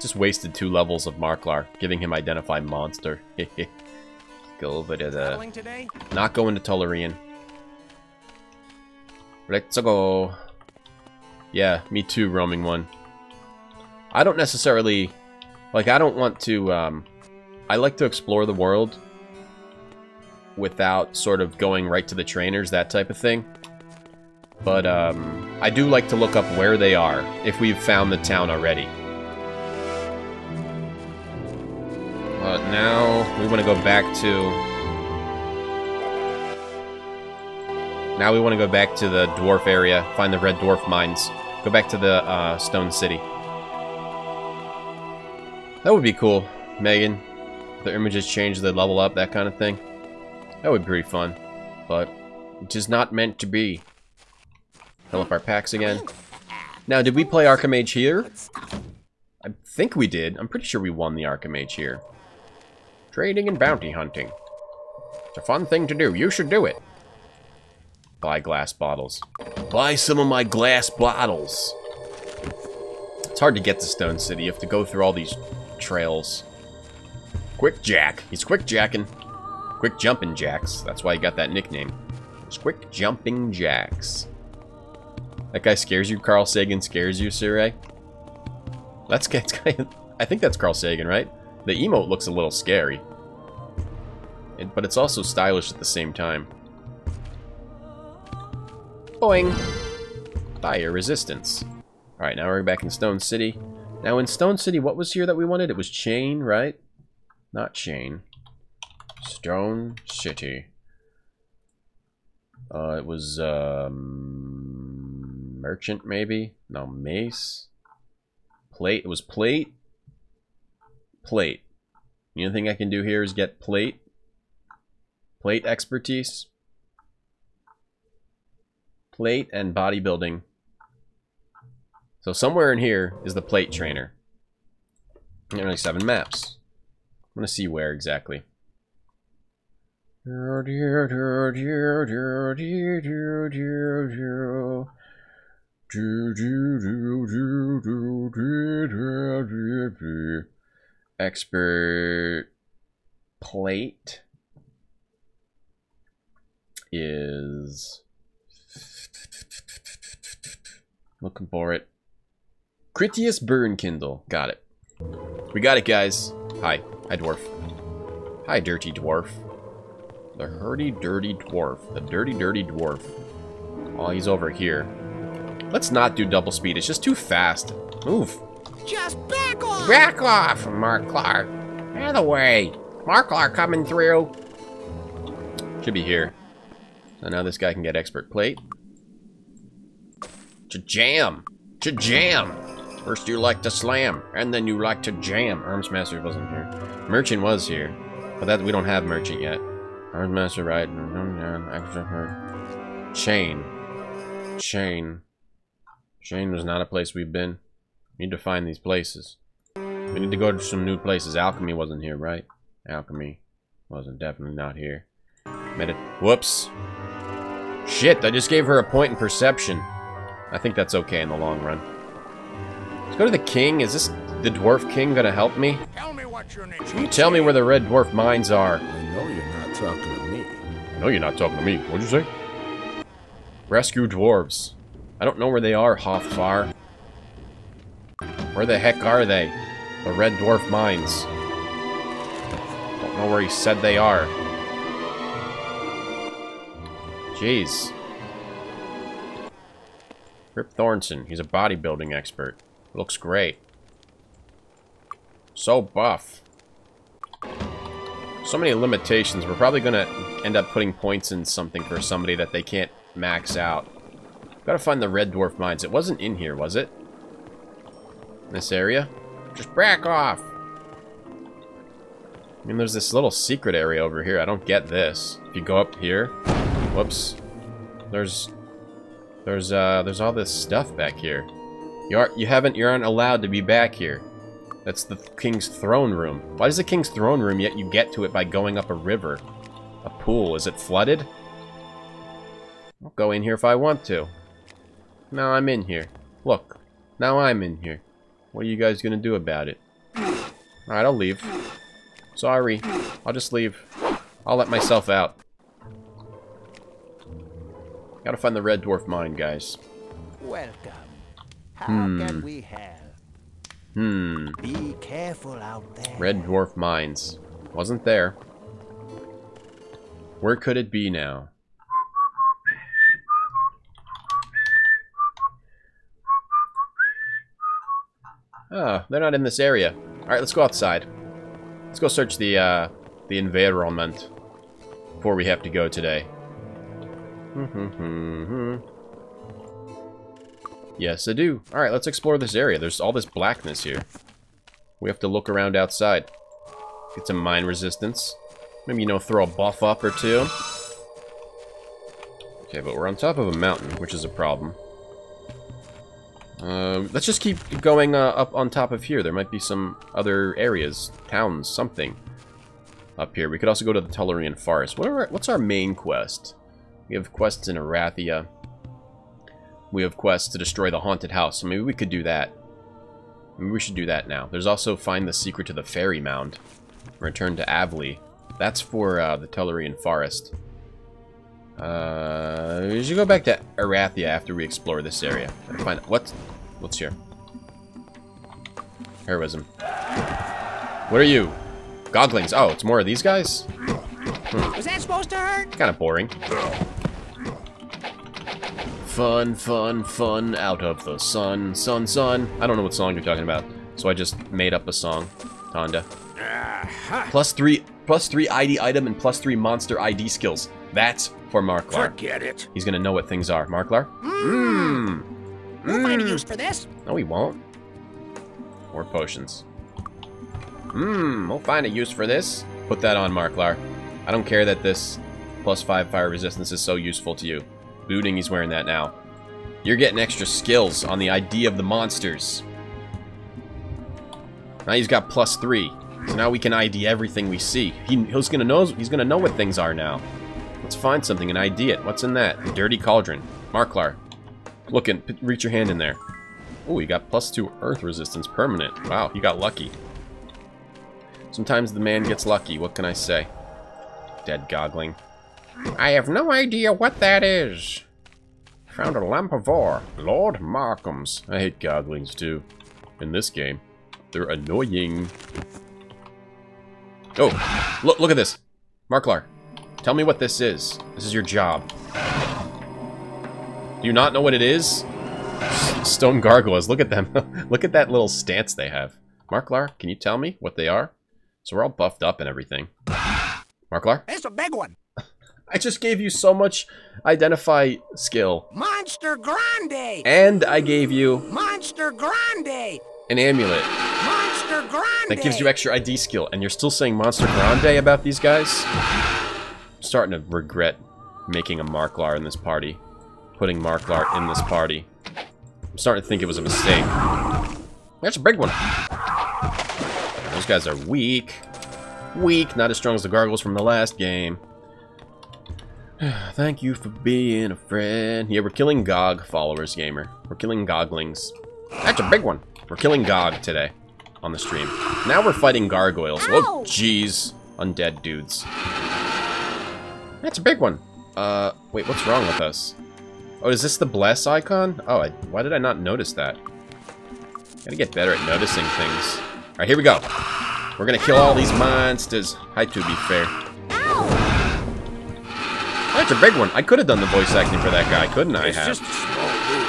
Just wasted two levels of Marklar, giving him identify monster. go over to the... Not going to Tularean. Let's go. Yeah, me too, roaming one. I don't necessarily... Like, I don't want to, um... I like to explore the world without sort of going right to the trainers, that type of thing. But, um, I do like to look up where they are, if we've found the town already. But now, we want to go back to... Now we want to go back to the dwarf area, find the red dwarf mines. Go back to the uh, stone city. That would be cool, Megan. The images change, they level up, that kind of thing. That would be pretty fun. But it is not meant to be. Fill up our packs again. Now, did we play Arcomage here? I think we did. I'm pretty sure we won the Arcomage here. Trading and bounty hunting. It's a fun thing to do. You should do it. Buy glass bottles. Buy some of my glass bottles. It's hard to get to Stone City. You have to go through all these trails. Quick Jack. He's quick jacking. Quick jumping jacks. That's why he got that nickname. It's quick jumping jacks. That guy scares you? Carl Sagan scares you, Sirei? That's kind of, I think that's Carl Sagan, right? The emote looks a little scary. It, but it's also stylish at the same time. Boing! Fire resistance. Alright, now we're back in Stone City. Now in Stone City, what was here that we wanted? It was chain, right? Not chain. Stone City. Uh, it was, um... Merchant, maybe? No, mace? Plate? It was plate? Plate. The only thing I can do here is get plate. Plate expertise. Plate and bodybuilding. So somewhere in here is the plate trainer. And only seven maps. I'm gonna see where exactly. Expert plate is looking for it. Critius Burn Kindle. Got it. We got it, guys. Hi. Hi, dwarf. Hi, dirty dwarf. The hurdy dirty dwarf. The dirty dirty dwarf. Oh, he's over here. Let's not do double speed. It's just too fast. Move. Just back off! Back off, Mark Clark. Out of the way. Mark Clark coming through. Should be here. So now this guy can get expert plate. To jam. To jam. First you like to slam, and then you like to jam. Arms Master wasn't here. Merchant was here. But that we don't have Merchant yet. Arms Master right. Chain. Chain. Chain was not a place we've been. We need to find these places. We need to go to some new places. Alchemy wasn't here, right? Alchemy wasn't definitely not here. Medi Whoops. Shit, I just gave her a point in perception. I think that's okay in the long run. Let's go to the king. Is this the dwarf king gonna help me? Tell me what your name Can you tell me where the red dwarf mines are? I know you're not talking to me. No, you're not talking to me. What'd you say? Rescue dwarves. I don't know where they are, Hothfar. Where the heck are they? The red dwarf mines. Don't know where he said they are. Jeez. Rip Thornton. He's a bodybuilding expert. Looks great. So buff. So many limitations. We're probably going to end up putting points in something for somebody that they can't max out. Gotta find the Red Dwarf Mines. It wasn't in here, was it? This area? Just back off! I mean, there's this little secret area over here. I don't get this. If you go up here... Whoops. There's... There's, uh, there's all this stuff back here. You are, you haven't, you aren't allowed to be back here. That's the king's throne room. Why is the king's throne room, yet you get to it by going up a river? A pool. Is it flooded? I'll go in here if I want to. Now I'm in here. Look. Now I'm in here. What are you guys gonna do about it? Alright, I'll leave. Sorry. I'll just leave. I'll let myself out. Gotta find the Red Dwarf mine, guys. Welcome. How Hmm. can we help? Hmm. Be careful out there. Red Dwarf Mines. Wasn't there. Where could it be now? Oh, they're not in this area. Alright, let's go outside. Let's go search the, uh, the environment before we have to go today. Yes, I do. Alright, let's explore this area. There's all this blackness here. We have to look around outside. Get some mine resistance. Maybe, you know, throw a buff up or two. Okay, but we're on top of a mountain, which is a problem. Um, let's just keep going uh, up on top of here. There might be some other areas, towns, something up here. We could also go to the Tularean Forest. What what's our main quest? We have quests in Erathia. We have quests to destroy the haunted house, so maybe we could do that. Maybe we should do that now. There's also find the secret to the fairy mound. Return to Avlee. That's for uh, the Tularean Forest. Uh, we should go back to Erathia after we explore this area. And find what's what's here. Heroism. What are you? Goglings. Oh, it's more of these guys. Hmm. Was that supposed to hurt? Kind of boring. Fun, fun, fun, out of the sun, sun, sun. I don't know what song you're talking about, so I just made up a song. Tonda. Uh-huh. Plus three, plus three ID item and plus three monster ID skills. That's for Marklar. Forget it. He's gonna know what things are. Marklar? Mmm. Hmm. We'll find a hmm. use for this. No, he won't. More potions. Mmm, we'll find a use for this. Put that on, Marklar. I don't care that this plus 5 fire resistance is so useful to you. Booting, he's wearing that now. You're getting extra skills on the ID of the monsters. Now he's got plus 3. So now we can ID everything we see. He, he's gonna know he's gonna know what things are now. Let's find something and ID it. What's in that? The dirty Cauldron. Marklar. Look and reach your hand in there. Oh, you got plus two earth resistance permanent. Wow, you got lucky. Sometimes the man gets lucky, what can I say? Dead goggling. I have no idea what that is. Found a lamp of ore. Lord Markham's. I hate gogglings too. In this game. They're annoying. Oh, look, look at this. Marklar, tell me what this is. This is your job. Do you not know what it is? Stone gargoyles. Look at them. Look at that little stance they have. Marklar, can you tell me what they are? So we're all buffed up and everything. Marklar? It's a big one. I just gave you so much identify skill. Monster Grande. And I gave you Monster Grande. an amulet. Monster Grande. That gives you extra ID skill. And you're still saying Monster Grande about these guys? I'm starting to regret making a Marklar in this party. Putting Marklar in this party. I'm starting to think it was a mistake. That's a big one. Those guys are weak. Weak, not as strong as the gargoyles from the last game. Thank you for being a friend. Yeah, we're killing Gog followers, gamer. We're killing Goglings. That's a big one. We're killing Gog today on the stream. Now we're fighting gargoyles. Oh, jeez. Undead dudes. That's a big one. Uh, wait, what's wrong with us? Oh, is this the bless icon? Oh, I, why did I not notice that? Gotta get better at noticing things. Alright, here we go. We're gonna kill all these monsters. Hi, to be fair. Oh, That's a big one. I could have done the voice acting for that guy, couldn't I have? just a small wound.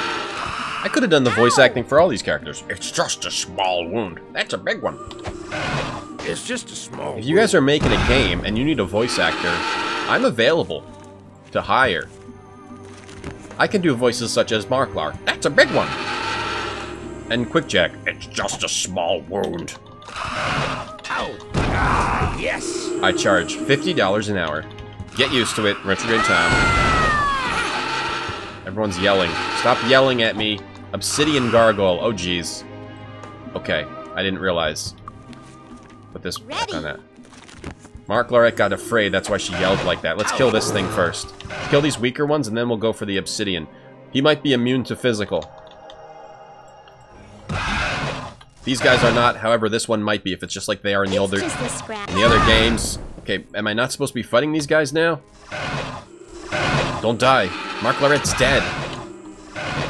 I could have done the voice acting for all these characters. It's just a small wound. That's a big one. It's just a small If you guys are making a game and you need a voice actor, I'm available to hire. I can do voices such as Marklar. That's a big one. And Quickjack. It's just a small wound. Ow. Ah, yes. I charge $50 an hour. Get used to it. Retrograde time. Everyone's yelling. Stop yelling at me. Obsidian Gargoyle. Oh, jeez. Okay. I didn't realize. Put this back on that. Mark Lorette got afraid. That's why she yelled like that. Let's kill this thing first. Kill these weaker ones, and then we'll go for the Obsidian. He might be immune to physical. These guys are not. However, this one might be if it's just like they are in the older It's just in the other games. Okay, am I not supposed to be fighting these guys now? Don't die. Mark Lorette's dead.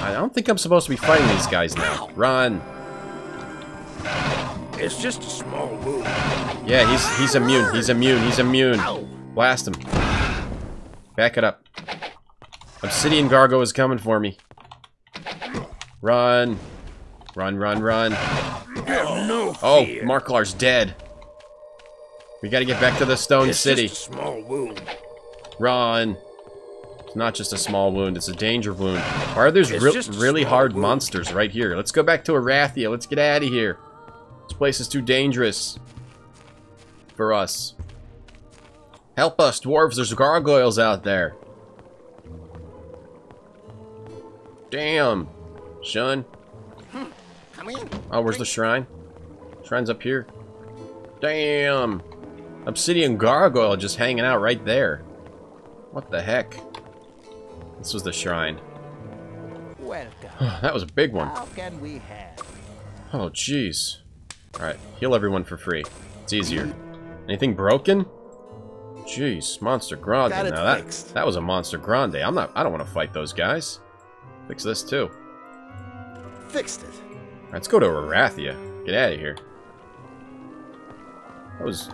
I don't think I'm supposed to be fighting these guys now. Run. It's just a small wound. Yeah, he's he's immune. He's immune. He's immune. Blast him. Back it up. Obsidian Gargo is coming for me. Run. Run, run, run. No Oh, fear. Marklar's dead. We gotta get back to the Stone It's City. small wound. Run. It's not just a small wound, it's a danger wound. Why are there re really hard wound. monsters right here? Let's go back to Erathia. Let's get out of here. This place is too dangerous. For us. Help us, dwarves. There's gargoyles out there. Damn. Shun. Oh, where's the shrine? Shrine's up here. Damn. Obsidian gargoyle just hanging out right there. What the heck? This was the shrine. Welcome. that was a big one. How can we help? Oh, jeez. Alright, heal everyone for free. It's easier. Anything broken? Jeez, Monster Grande. Got now that, fixed. that was a Monster Grande. I'm not I don't want to fight those guys. Fix this too. Fixed it. Let's go to Erathia. Get out of here. That was...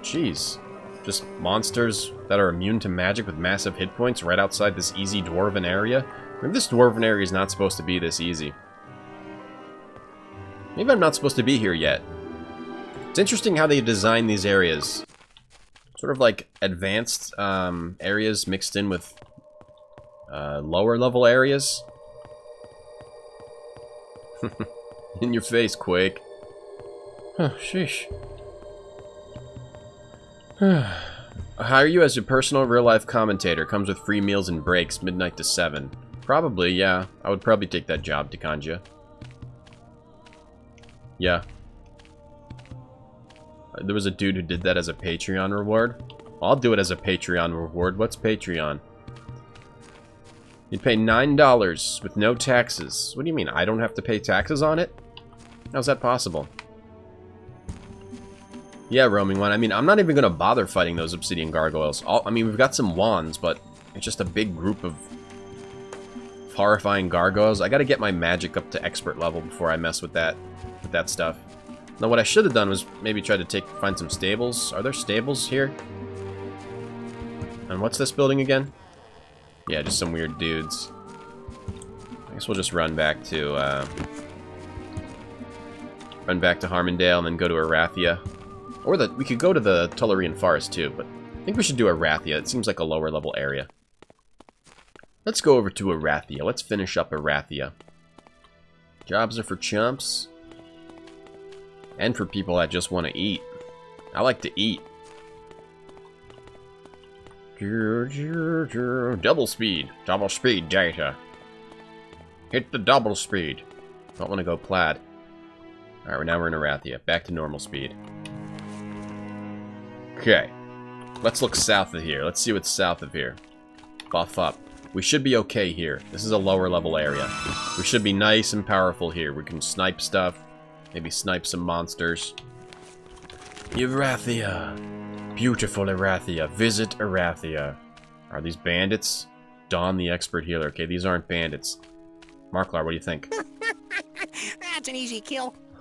Jeez. Just monsters that are immune to magic with massive hit points right outside this easy dwarven area. Maybe this dwarven area is not supposed to be this easy. Maybe I'm not supposed to be here yet. It's interesting how they design these areas. Sort of like advanced um, areas mixed in with uh, lower level areas. In your face, Quake. Oh, sheesh. Hire you as your personal real-life commentator. Comes with free meals and breaks, midnight to 7. Probably, yeah. I would probably take that job, Tikanja. Yeah. There was a dude who did that as a Patreon reward. I'll do it as a Patreon reward. What's Patreon? You'd pay $9 with no taxes. What do you mean? I don't have to pay taxes on it? How's that possible? Yeah, roaming one. I mean, I'm not even going to bother fighting those obsidian gargoyles. I mean, we've got some wands, but it's just a big group of horrifying gargoyles. I got to get my magic up to expert level before I mess with that with that stuff. Now, what I should have done was maybe try to take find some stables. Are there stables here? And what's this building again? Yeah, just some weird dudes. I guess we'll just run back to, uh... Run back to Harmondale and then go to Erathia. Or the we could go to the Tularean Forest too, but I think we should do Erathia. It seems like a lower level area. Let's go over to Erathia. Let's finish up Erathia. Jobs are for chumps. And for people that just want to eat. I like to eat. Double speed. Double speed data. Hit the double speed. Don't want to go plaid. Alright, now we're in Erathia. Back to normal speed. Okay. Let's look south of here. Let's see what's south of here. Buff up. We should be okay here. This is a lower level area. We should be nice and powerful here. We can snipe stuff. Maybe snipe some monsters. Erathia. Beautiful Erathia. Visit Erathia. Are these bandits? Don the expert healer. Okay, these aren't bandits. Marklar, what do you think? That's an easy kill.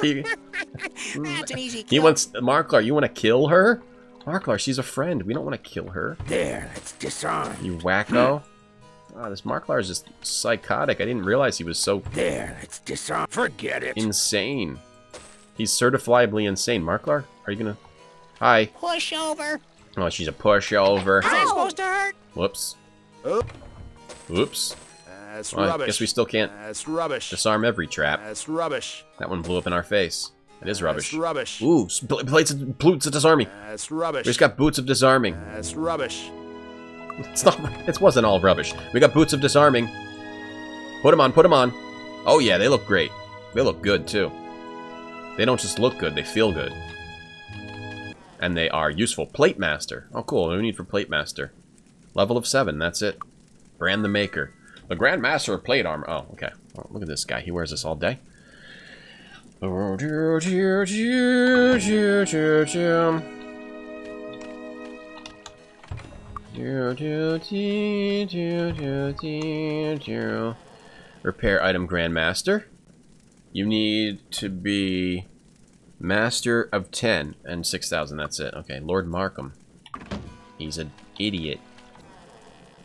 he, That's an easy he wants... Marklar, you want to kill her? Marklar, she's a friend. We don't want to kill her. There, let's disarm. You wacko. Ah, this Marklar is just psychotic. I didn't realize he was so There, let's disarm. Forget it. insane. He's certifiably insane. Marklar, are you gonna... Hi. Push over. Oh, she's a pushover. Is that supposed to hurt? Whoops. Oh. Whoops. That's Well, I rubbish. guess we still can't That's rubbish. disarm every trap. That's rubbish. That one blew up in our face. It is rubbish. That's rubbish. Ooh, plates of, boots of disarming. That's rubbish. We just got boots of disarming. That's rubbish. It's not. It wasn't all rubbish. We got boots of disarming. Put them on. Put them on. Oh yeah, they look great. They look good too. They don't just look good; they feel good. And they are useful. Plate master. Oh cool. We need for plate master? Level of seven. That's it. Brand the maker. The Grand Master of Plate Armor. Oh, okay. Oh, look at this guy. He wears this all day. Repair item Grandmaster. You need to be Master of 10 and 6,000. That's it. Okay, Lord Markham. He's an idiot.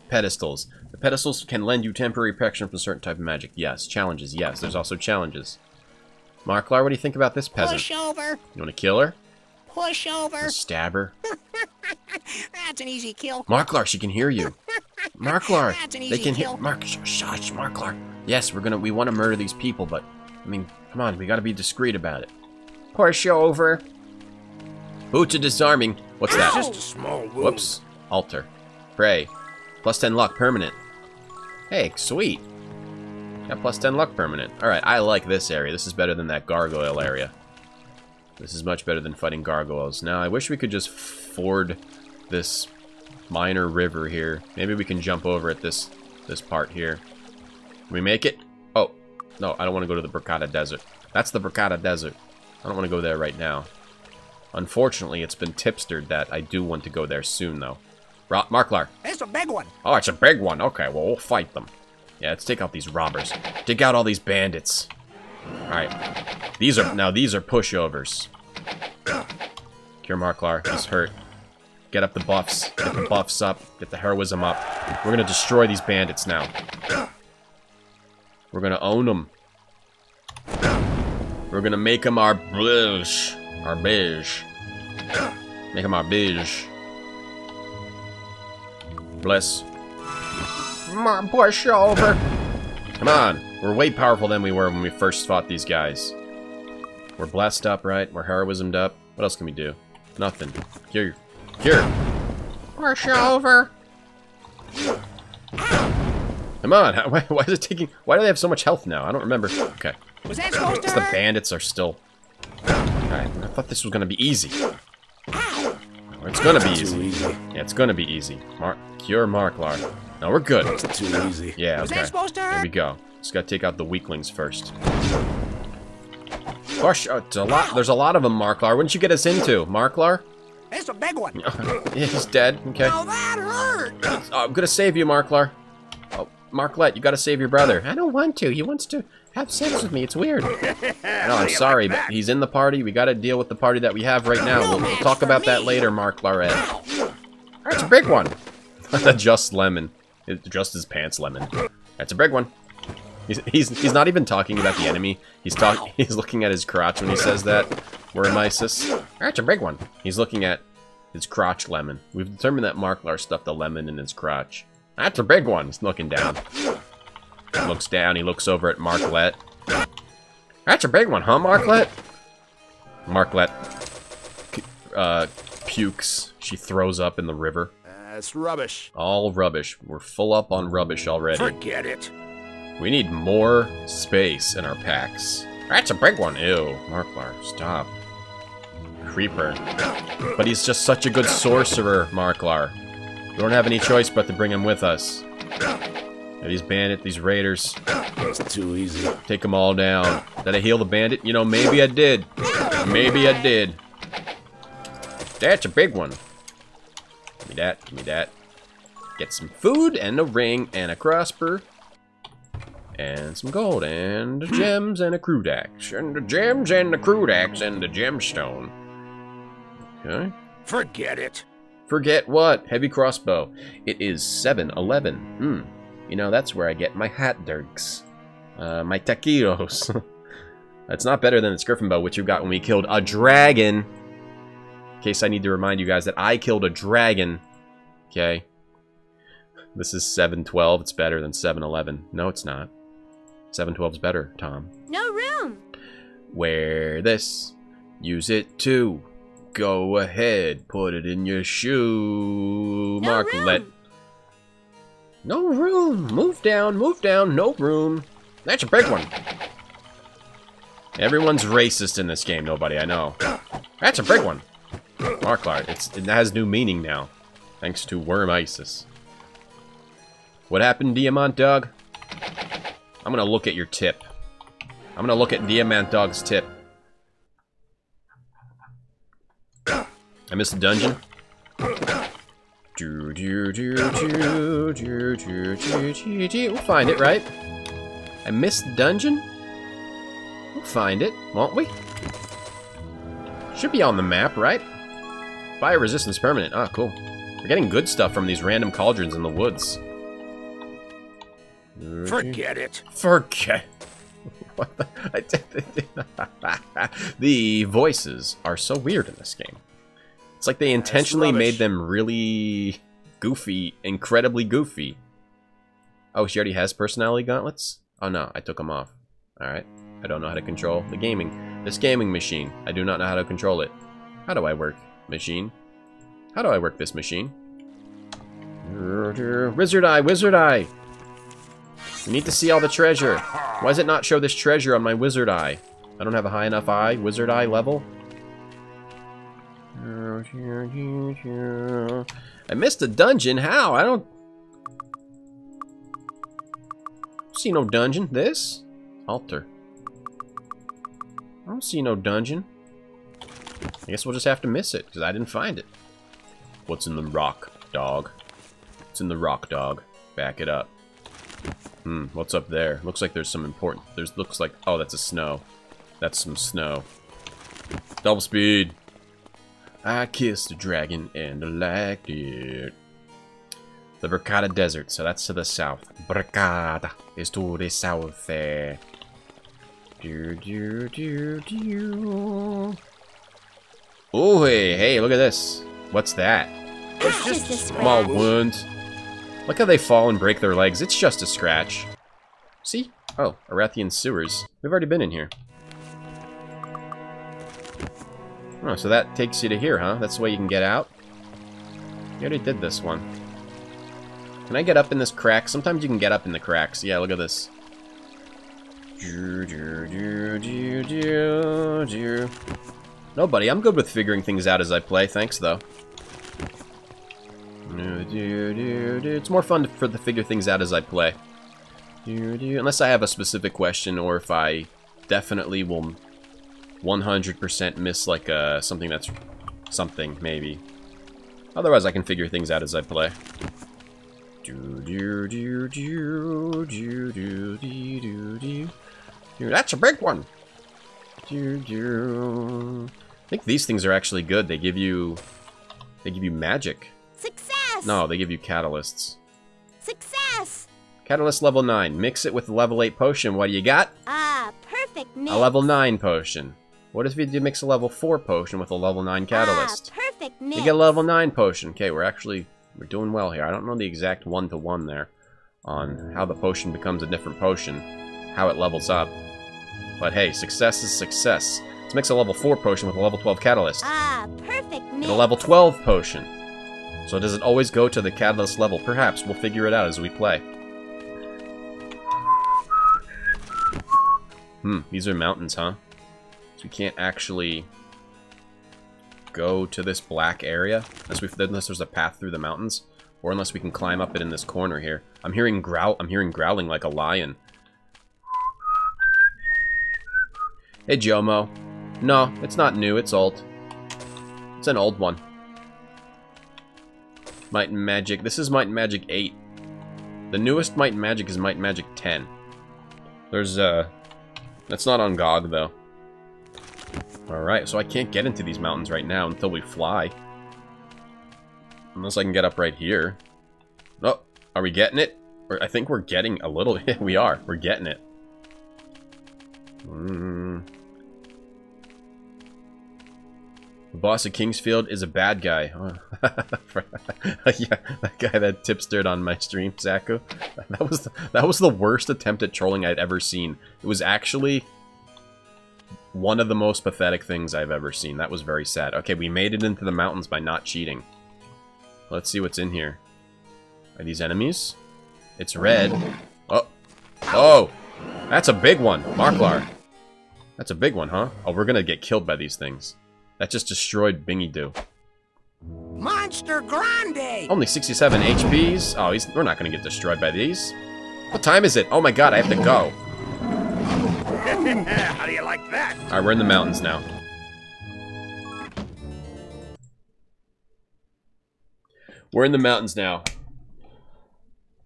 Pedestals. The pedestals can lend you temporary protection from certain type of magic. Yes. Challenges. Yes. There's also challenges. Marklar, what do you think about this peasant? Push over. You want to kill her? Push over. Stab her? That's an easy kill. Marklar, she can hear you. Marklar, That's an they easy can hear. kill. Mark, sh- shush, Marklar. Yes, we're gonna. We want to murder these people, but I mean, come on, we gotta be discreet about it. Push over. Boots of disarming. What's that? Just a small wound. Whoops. Altar. Pray. Plus 10 luck permanent. Hey, sweet. Got plus 10 luck permanent. Alright, I like this area. This is better than that gargoyle area. This is much better than fighting gargoyles. Now, I wish we could just ford this minor river here. Maybe we can jump over at this this part here. Can we make it? Oh, no, I don't want to go to the Bracada Desert. That's the Bracada Desert. I don't want to go there right now. Unfortunately, it's been tipstered that I do want to go there soon, though. Ro Marklar. It's a big one. Oh, it's a big one. Okay, well, we'll fight them. Yeah, let's take out these robbers. Take out all these bandits. Alright. These are, now these are pushovers. Cure Marklar. He's hurt. Get up the buffs. Get the buffs up. Get the heroism up. We're gonna destroy these bandits now. We're gonna own them. We're gonna make them our bish. Our bish. Make them our bish. Bless. Come push over. Come on. We're way powerful than we were when we first fought these guys. We're blessed up, right? We're heroismed up. What else can we do? Nothing. Cure. Cure. Push over. Come on. Why, why is it taking... Why do they have so much health now? I don't remember. Okay. Was that supposed to It's the bandits are still... Alright, I thought this was gonna be easy. Or It's gonna be easy. Yeah, it's gonna be easy. Mark, cure Marklar. No, we're good. Too easy. Yeah, Was okay. that supposed to Here we go. Just gotta take out the weaklings first. Gosh, uh, it's a lot. There's a lot of them, Marklar. Wouldn't you get us into Marklar? It's a big one. yeah, he's dead. Okay. Oh, that hurt. Oh, I'm gonna save you, Marklar. Marklet, you gotta save your brother. I don't want to. He wants to have sex with me. It's weird. No, I'm sorry, but he's in the party. We gotta deal with the party that we have right now. We'll, we'll talk about that later, Marklar. That's a big one. just lemon. It, just his pants lemon. That's a big one. He's, he's, he's not even talking about the enemy. He's talk, He's looking at his crotch when he says that. We're Mises. That's a big one. He's looking at his crotch lemon. We've determined that Marklar stuffed a lemon in his crotch. That's a big one. He's looking down. Looks down. He looks over at Marklet. That's a big one, huh, Marklet? Marklet uh, pukes. She throws up in the river. That's rubbish. All rubbish. We're full up on rubbish already. Forget it. We need more space in our packs. That's a big one. Ew. Marklar, stop. Creeper. But he's just such a good sorcerer, Marklar. We don't have any choice but to bring him with us. Yeah, these bandit, these raiders, It's too easy. take them all down. Did I heal the bandit? You know, maybe I did. Maybe I did. That's a big one. Give me that, give me that. Get some food and a ring and a crossbow. And some gold and the gems and a crude axe. And the gems and the crude axe and the gemstone. Okay. Forget it. Forget what? Heavy crossbow. It is 7-Eleven. Hmm. You know, that's where I get my hat dirks. Uh, my taquitos. that's not better than the Griffin bow, which you got when we killed a dragon. In case I need to remind you guys that I killed a dragon. Okay. This is 712. It's better than 711. No, it's not. 712 is better, Tom. No room. Wear this. Use it too. Go ahead. Put it in your shoe. No Marklet. room. No room. Move down. Move down. No room. That's a big one. Everyone's racist in this game. Nobody I know. That's a big one. Marklar. It's, it has new meaning now. Thanks to Worm Isis. What happened, Diamant Dog? I'm gonna look at your tip. I'm gonna look at Diamant Dog's tip. I missed the dungeon. We'll find it, right? I missed the dungeon? We'll find it, won't we? Should be on the map, right? Fire resistance permanent. Ah, cool. We're getting good stuff from these random cauldrons in the woods. Forget it. Forget. What the, I did- the voices are so weird in this game. It's like they intentionally made them really goofy, incredibly goofy. Oh, she already has personality gauntlets? Oh no, I took them off. Alright. I don't know how to control the gaming. This gaming machine. I do not know how to control it. How do I work? Machine? How do I work this machine? Wizard Eye, Wizard Eye! Need to see all the treasure. Why does it not show this treasure on my wizard eye? I don't have a high enough eye, wizard eye level. I missed a dungeon. How? I don't see no dungeon. This altar. I don't see no dungeon. I guess we'll just have to miss it because I didn't find it. What's in the rock, dog? It's in the rock, dog. Back it up. Hmm, what's up there? Looks like there's some important... There's looks like... Oh, that's a snow. That's some snow. Double speed. I kissed a dragon and I liked it. The Bracada Desert, so that's to the south. Bracada is to the south there. Do, do, do, do. Oh, hey, hey, look at this. What's that? It's just a Small wound. Look how they fall and break their legs. It's just a scratch. See? Oh, Erathian sewers. We've already been in here. Oh, so that takes you to here, huh? That's the way you can get out? You already did this one. Can I get up in this crack? Sometimes you can get up in the cracks. Yeah, look at this. No, buddy, I'm good with figuring things out as I play. Thanks, though. It's more fun to, for to figure things out as I play. Unless I have a specific question, or if I definitely will 100% miss like uh, something that's something, maybe. Otherwise, I can figure things out as I play. That's a big one! I think these things are actually good. They give you... They give you magic. Success. No, they give you catalysts. Success. Catalyst level 9. Mix it with the level 8 potion. What do you got? Ah, perfect mix. A level 9 potion. What if you do mix a level 4 potion with a level 9 catalyst? Ah, perfect mix. You get a level 9 potion. Okay, we're actually... We're doing well here. I don't know the exact one-to-one there on how the potion becomes a different potion. How it levels up. But hey, success is success. Let's mix a level 4 potion with a level 12 catalyst. Ah, perfect mix. and a level 12 potion. So does it always go to the catalyst level? Perhaps. We'll figure it out as we play. Hmm, these are mountains, huh? So we can't actually go to this black area unless, we, unless there's a path through the mountains. Or unless we can climb up it in this corner here. I'm hearing growl I'm hearing growling like a lion. Hey Jomo. No, it's not new, it's old. It's an old one. Might and Magic. This is Might and Magic 8. The newest Might and Magic is Might and Magic 10. There's, uh... That's not on GOG, though. Alright, so I can't get into these mountains right now until we fly. Unless I can get up right here. Oh, are we getting it? Or I think we're getting a little. we are. We're getting it. Mm. The boss of King's Field is a bad guy. Oh. yeah, that guy that tipstered on my stream, Zaku. That was the, that was the worst attempt at trolling I'd ever seen. It was actually one of the most pathetic things I've ever seen. That was very sad. Okay, we made it into the mountains by not cheating. Let's see what's in here. Are these enemies? It's red. Oh. Oh! That's a big one. Marklar. That's a big one, huh? Oh, we're gonna get killed by these things. That just destroyed Bingy Doo. Monster Grande! Only 67 HPs. Oh, he's, we're not gonna get destroyed by these. What time is it? Oh my god, I have to go. How do you like that? Alright, we're in the mountains now. We're in the mountains now.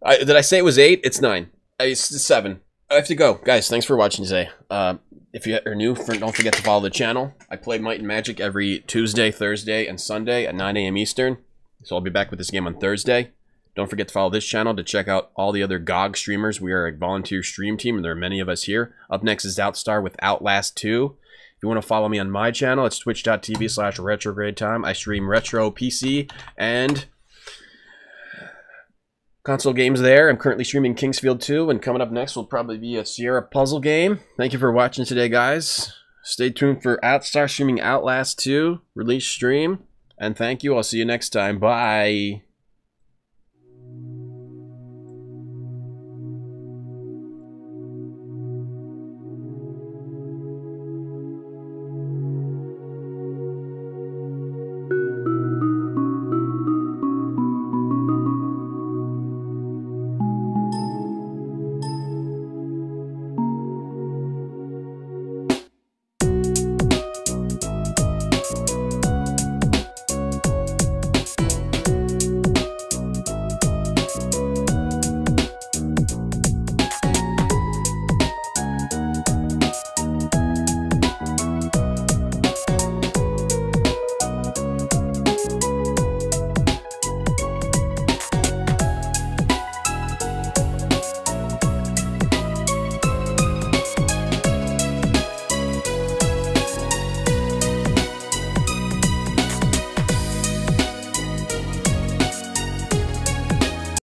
I, did I say it was 8? It's 9. Uh, It's 7. I have to go. Guys, thanks for watching today. Uh, if you are new, don't forget to follow the channel. I play Might and Magic every Tuesday, Thursday, and Sunday at 9 a.m. Eastern. So I'll be back with this game on Thursday. Don't forget to follow this channel to check out all the other GOG streamers. We are a volunteer stream team, and there are many of us here. Up next is Outstar with Outlast 2. If you want to follow me on my channel, it's twitch.tv slash retrograde Tom. I stream retro PC and console games there. I'm currently streaming King's Field 2, and coming up next will probably be a Sierra puzzle game. Thank you for watching today, guys. Stay tuned for Outstar streaming Outlast 2 release stream. And thank you. I'll see you next time. Bye.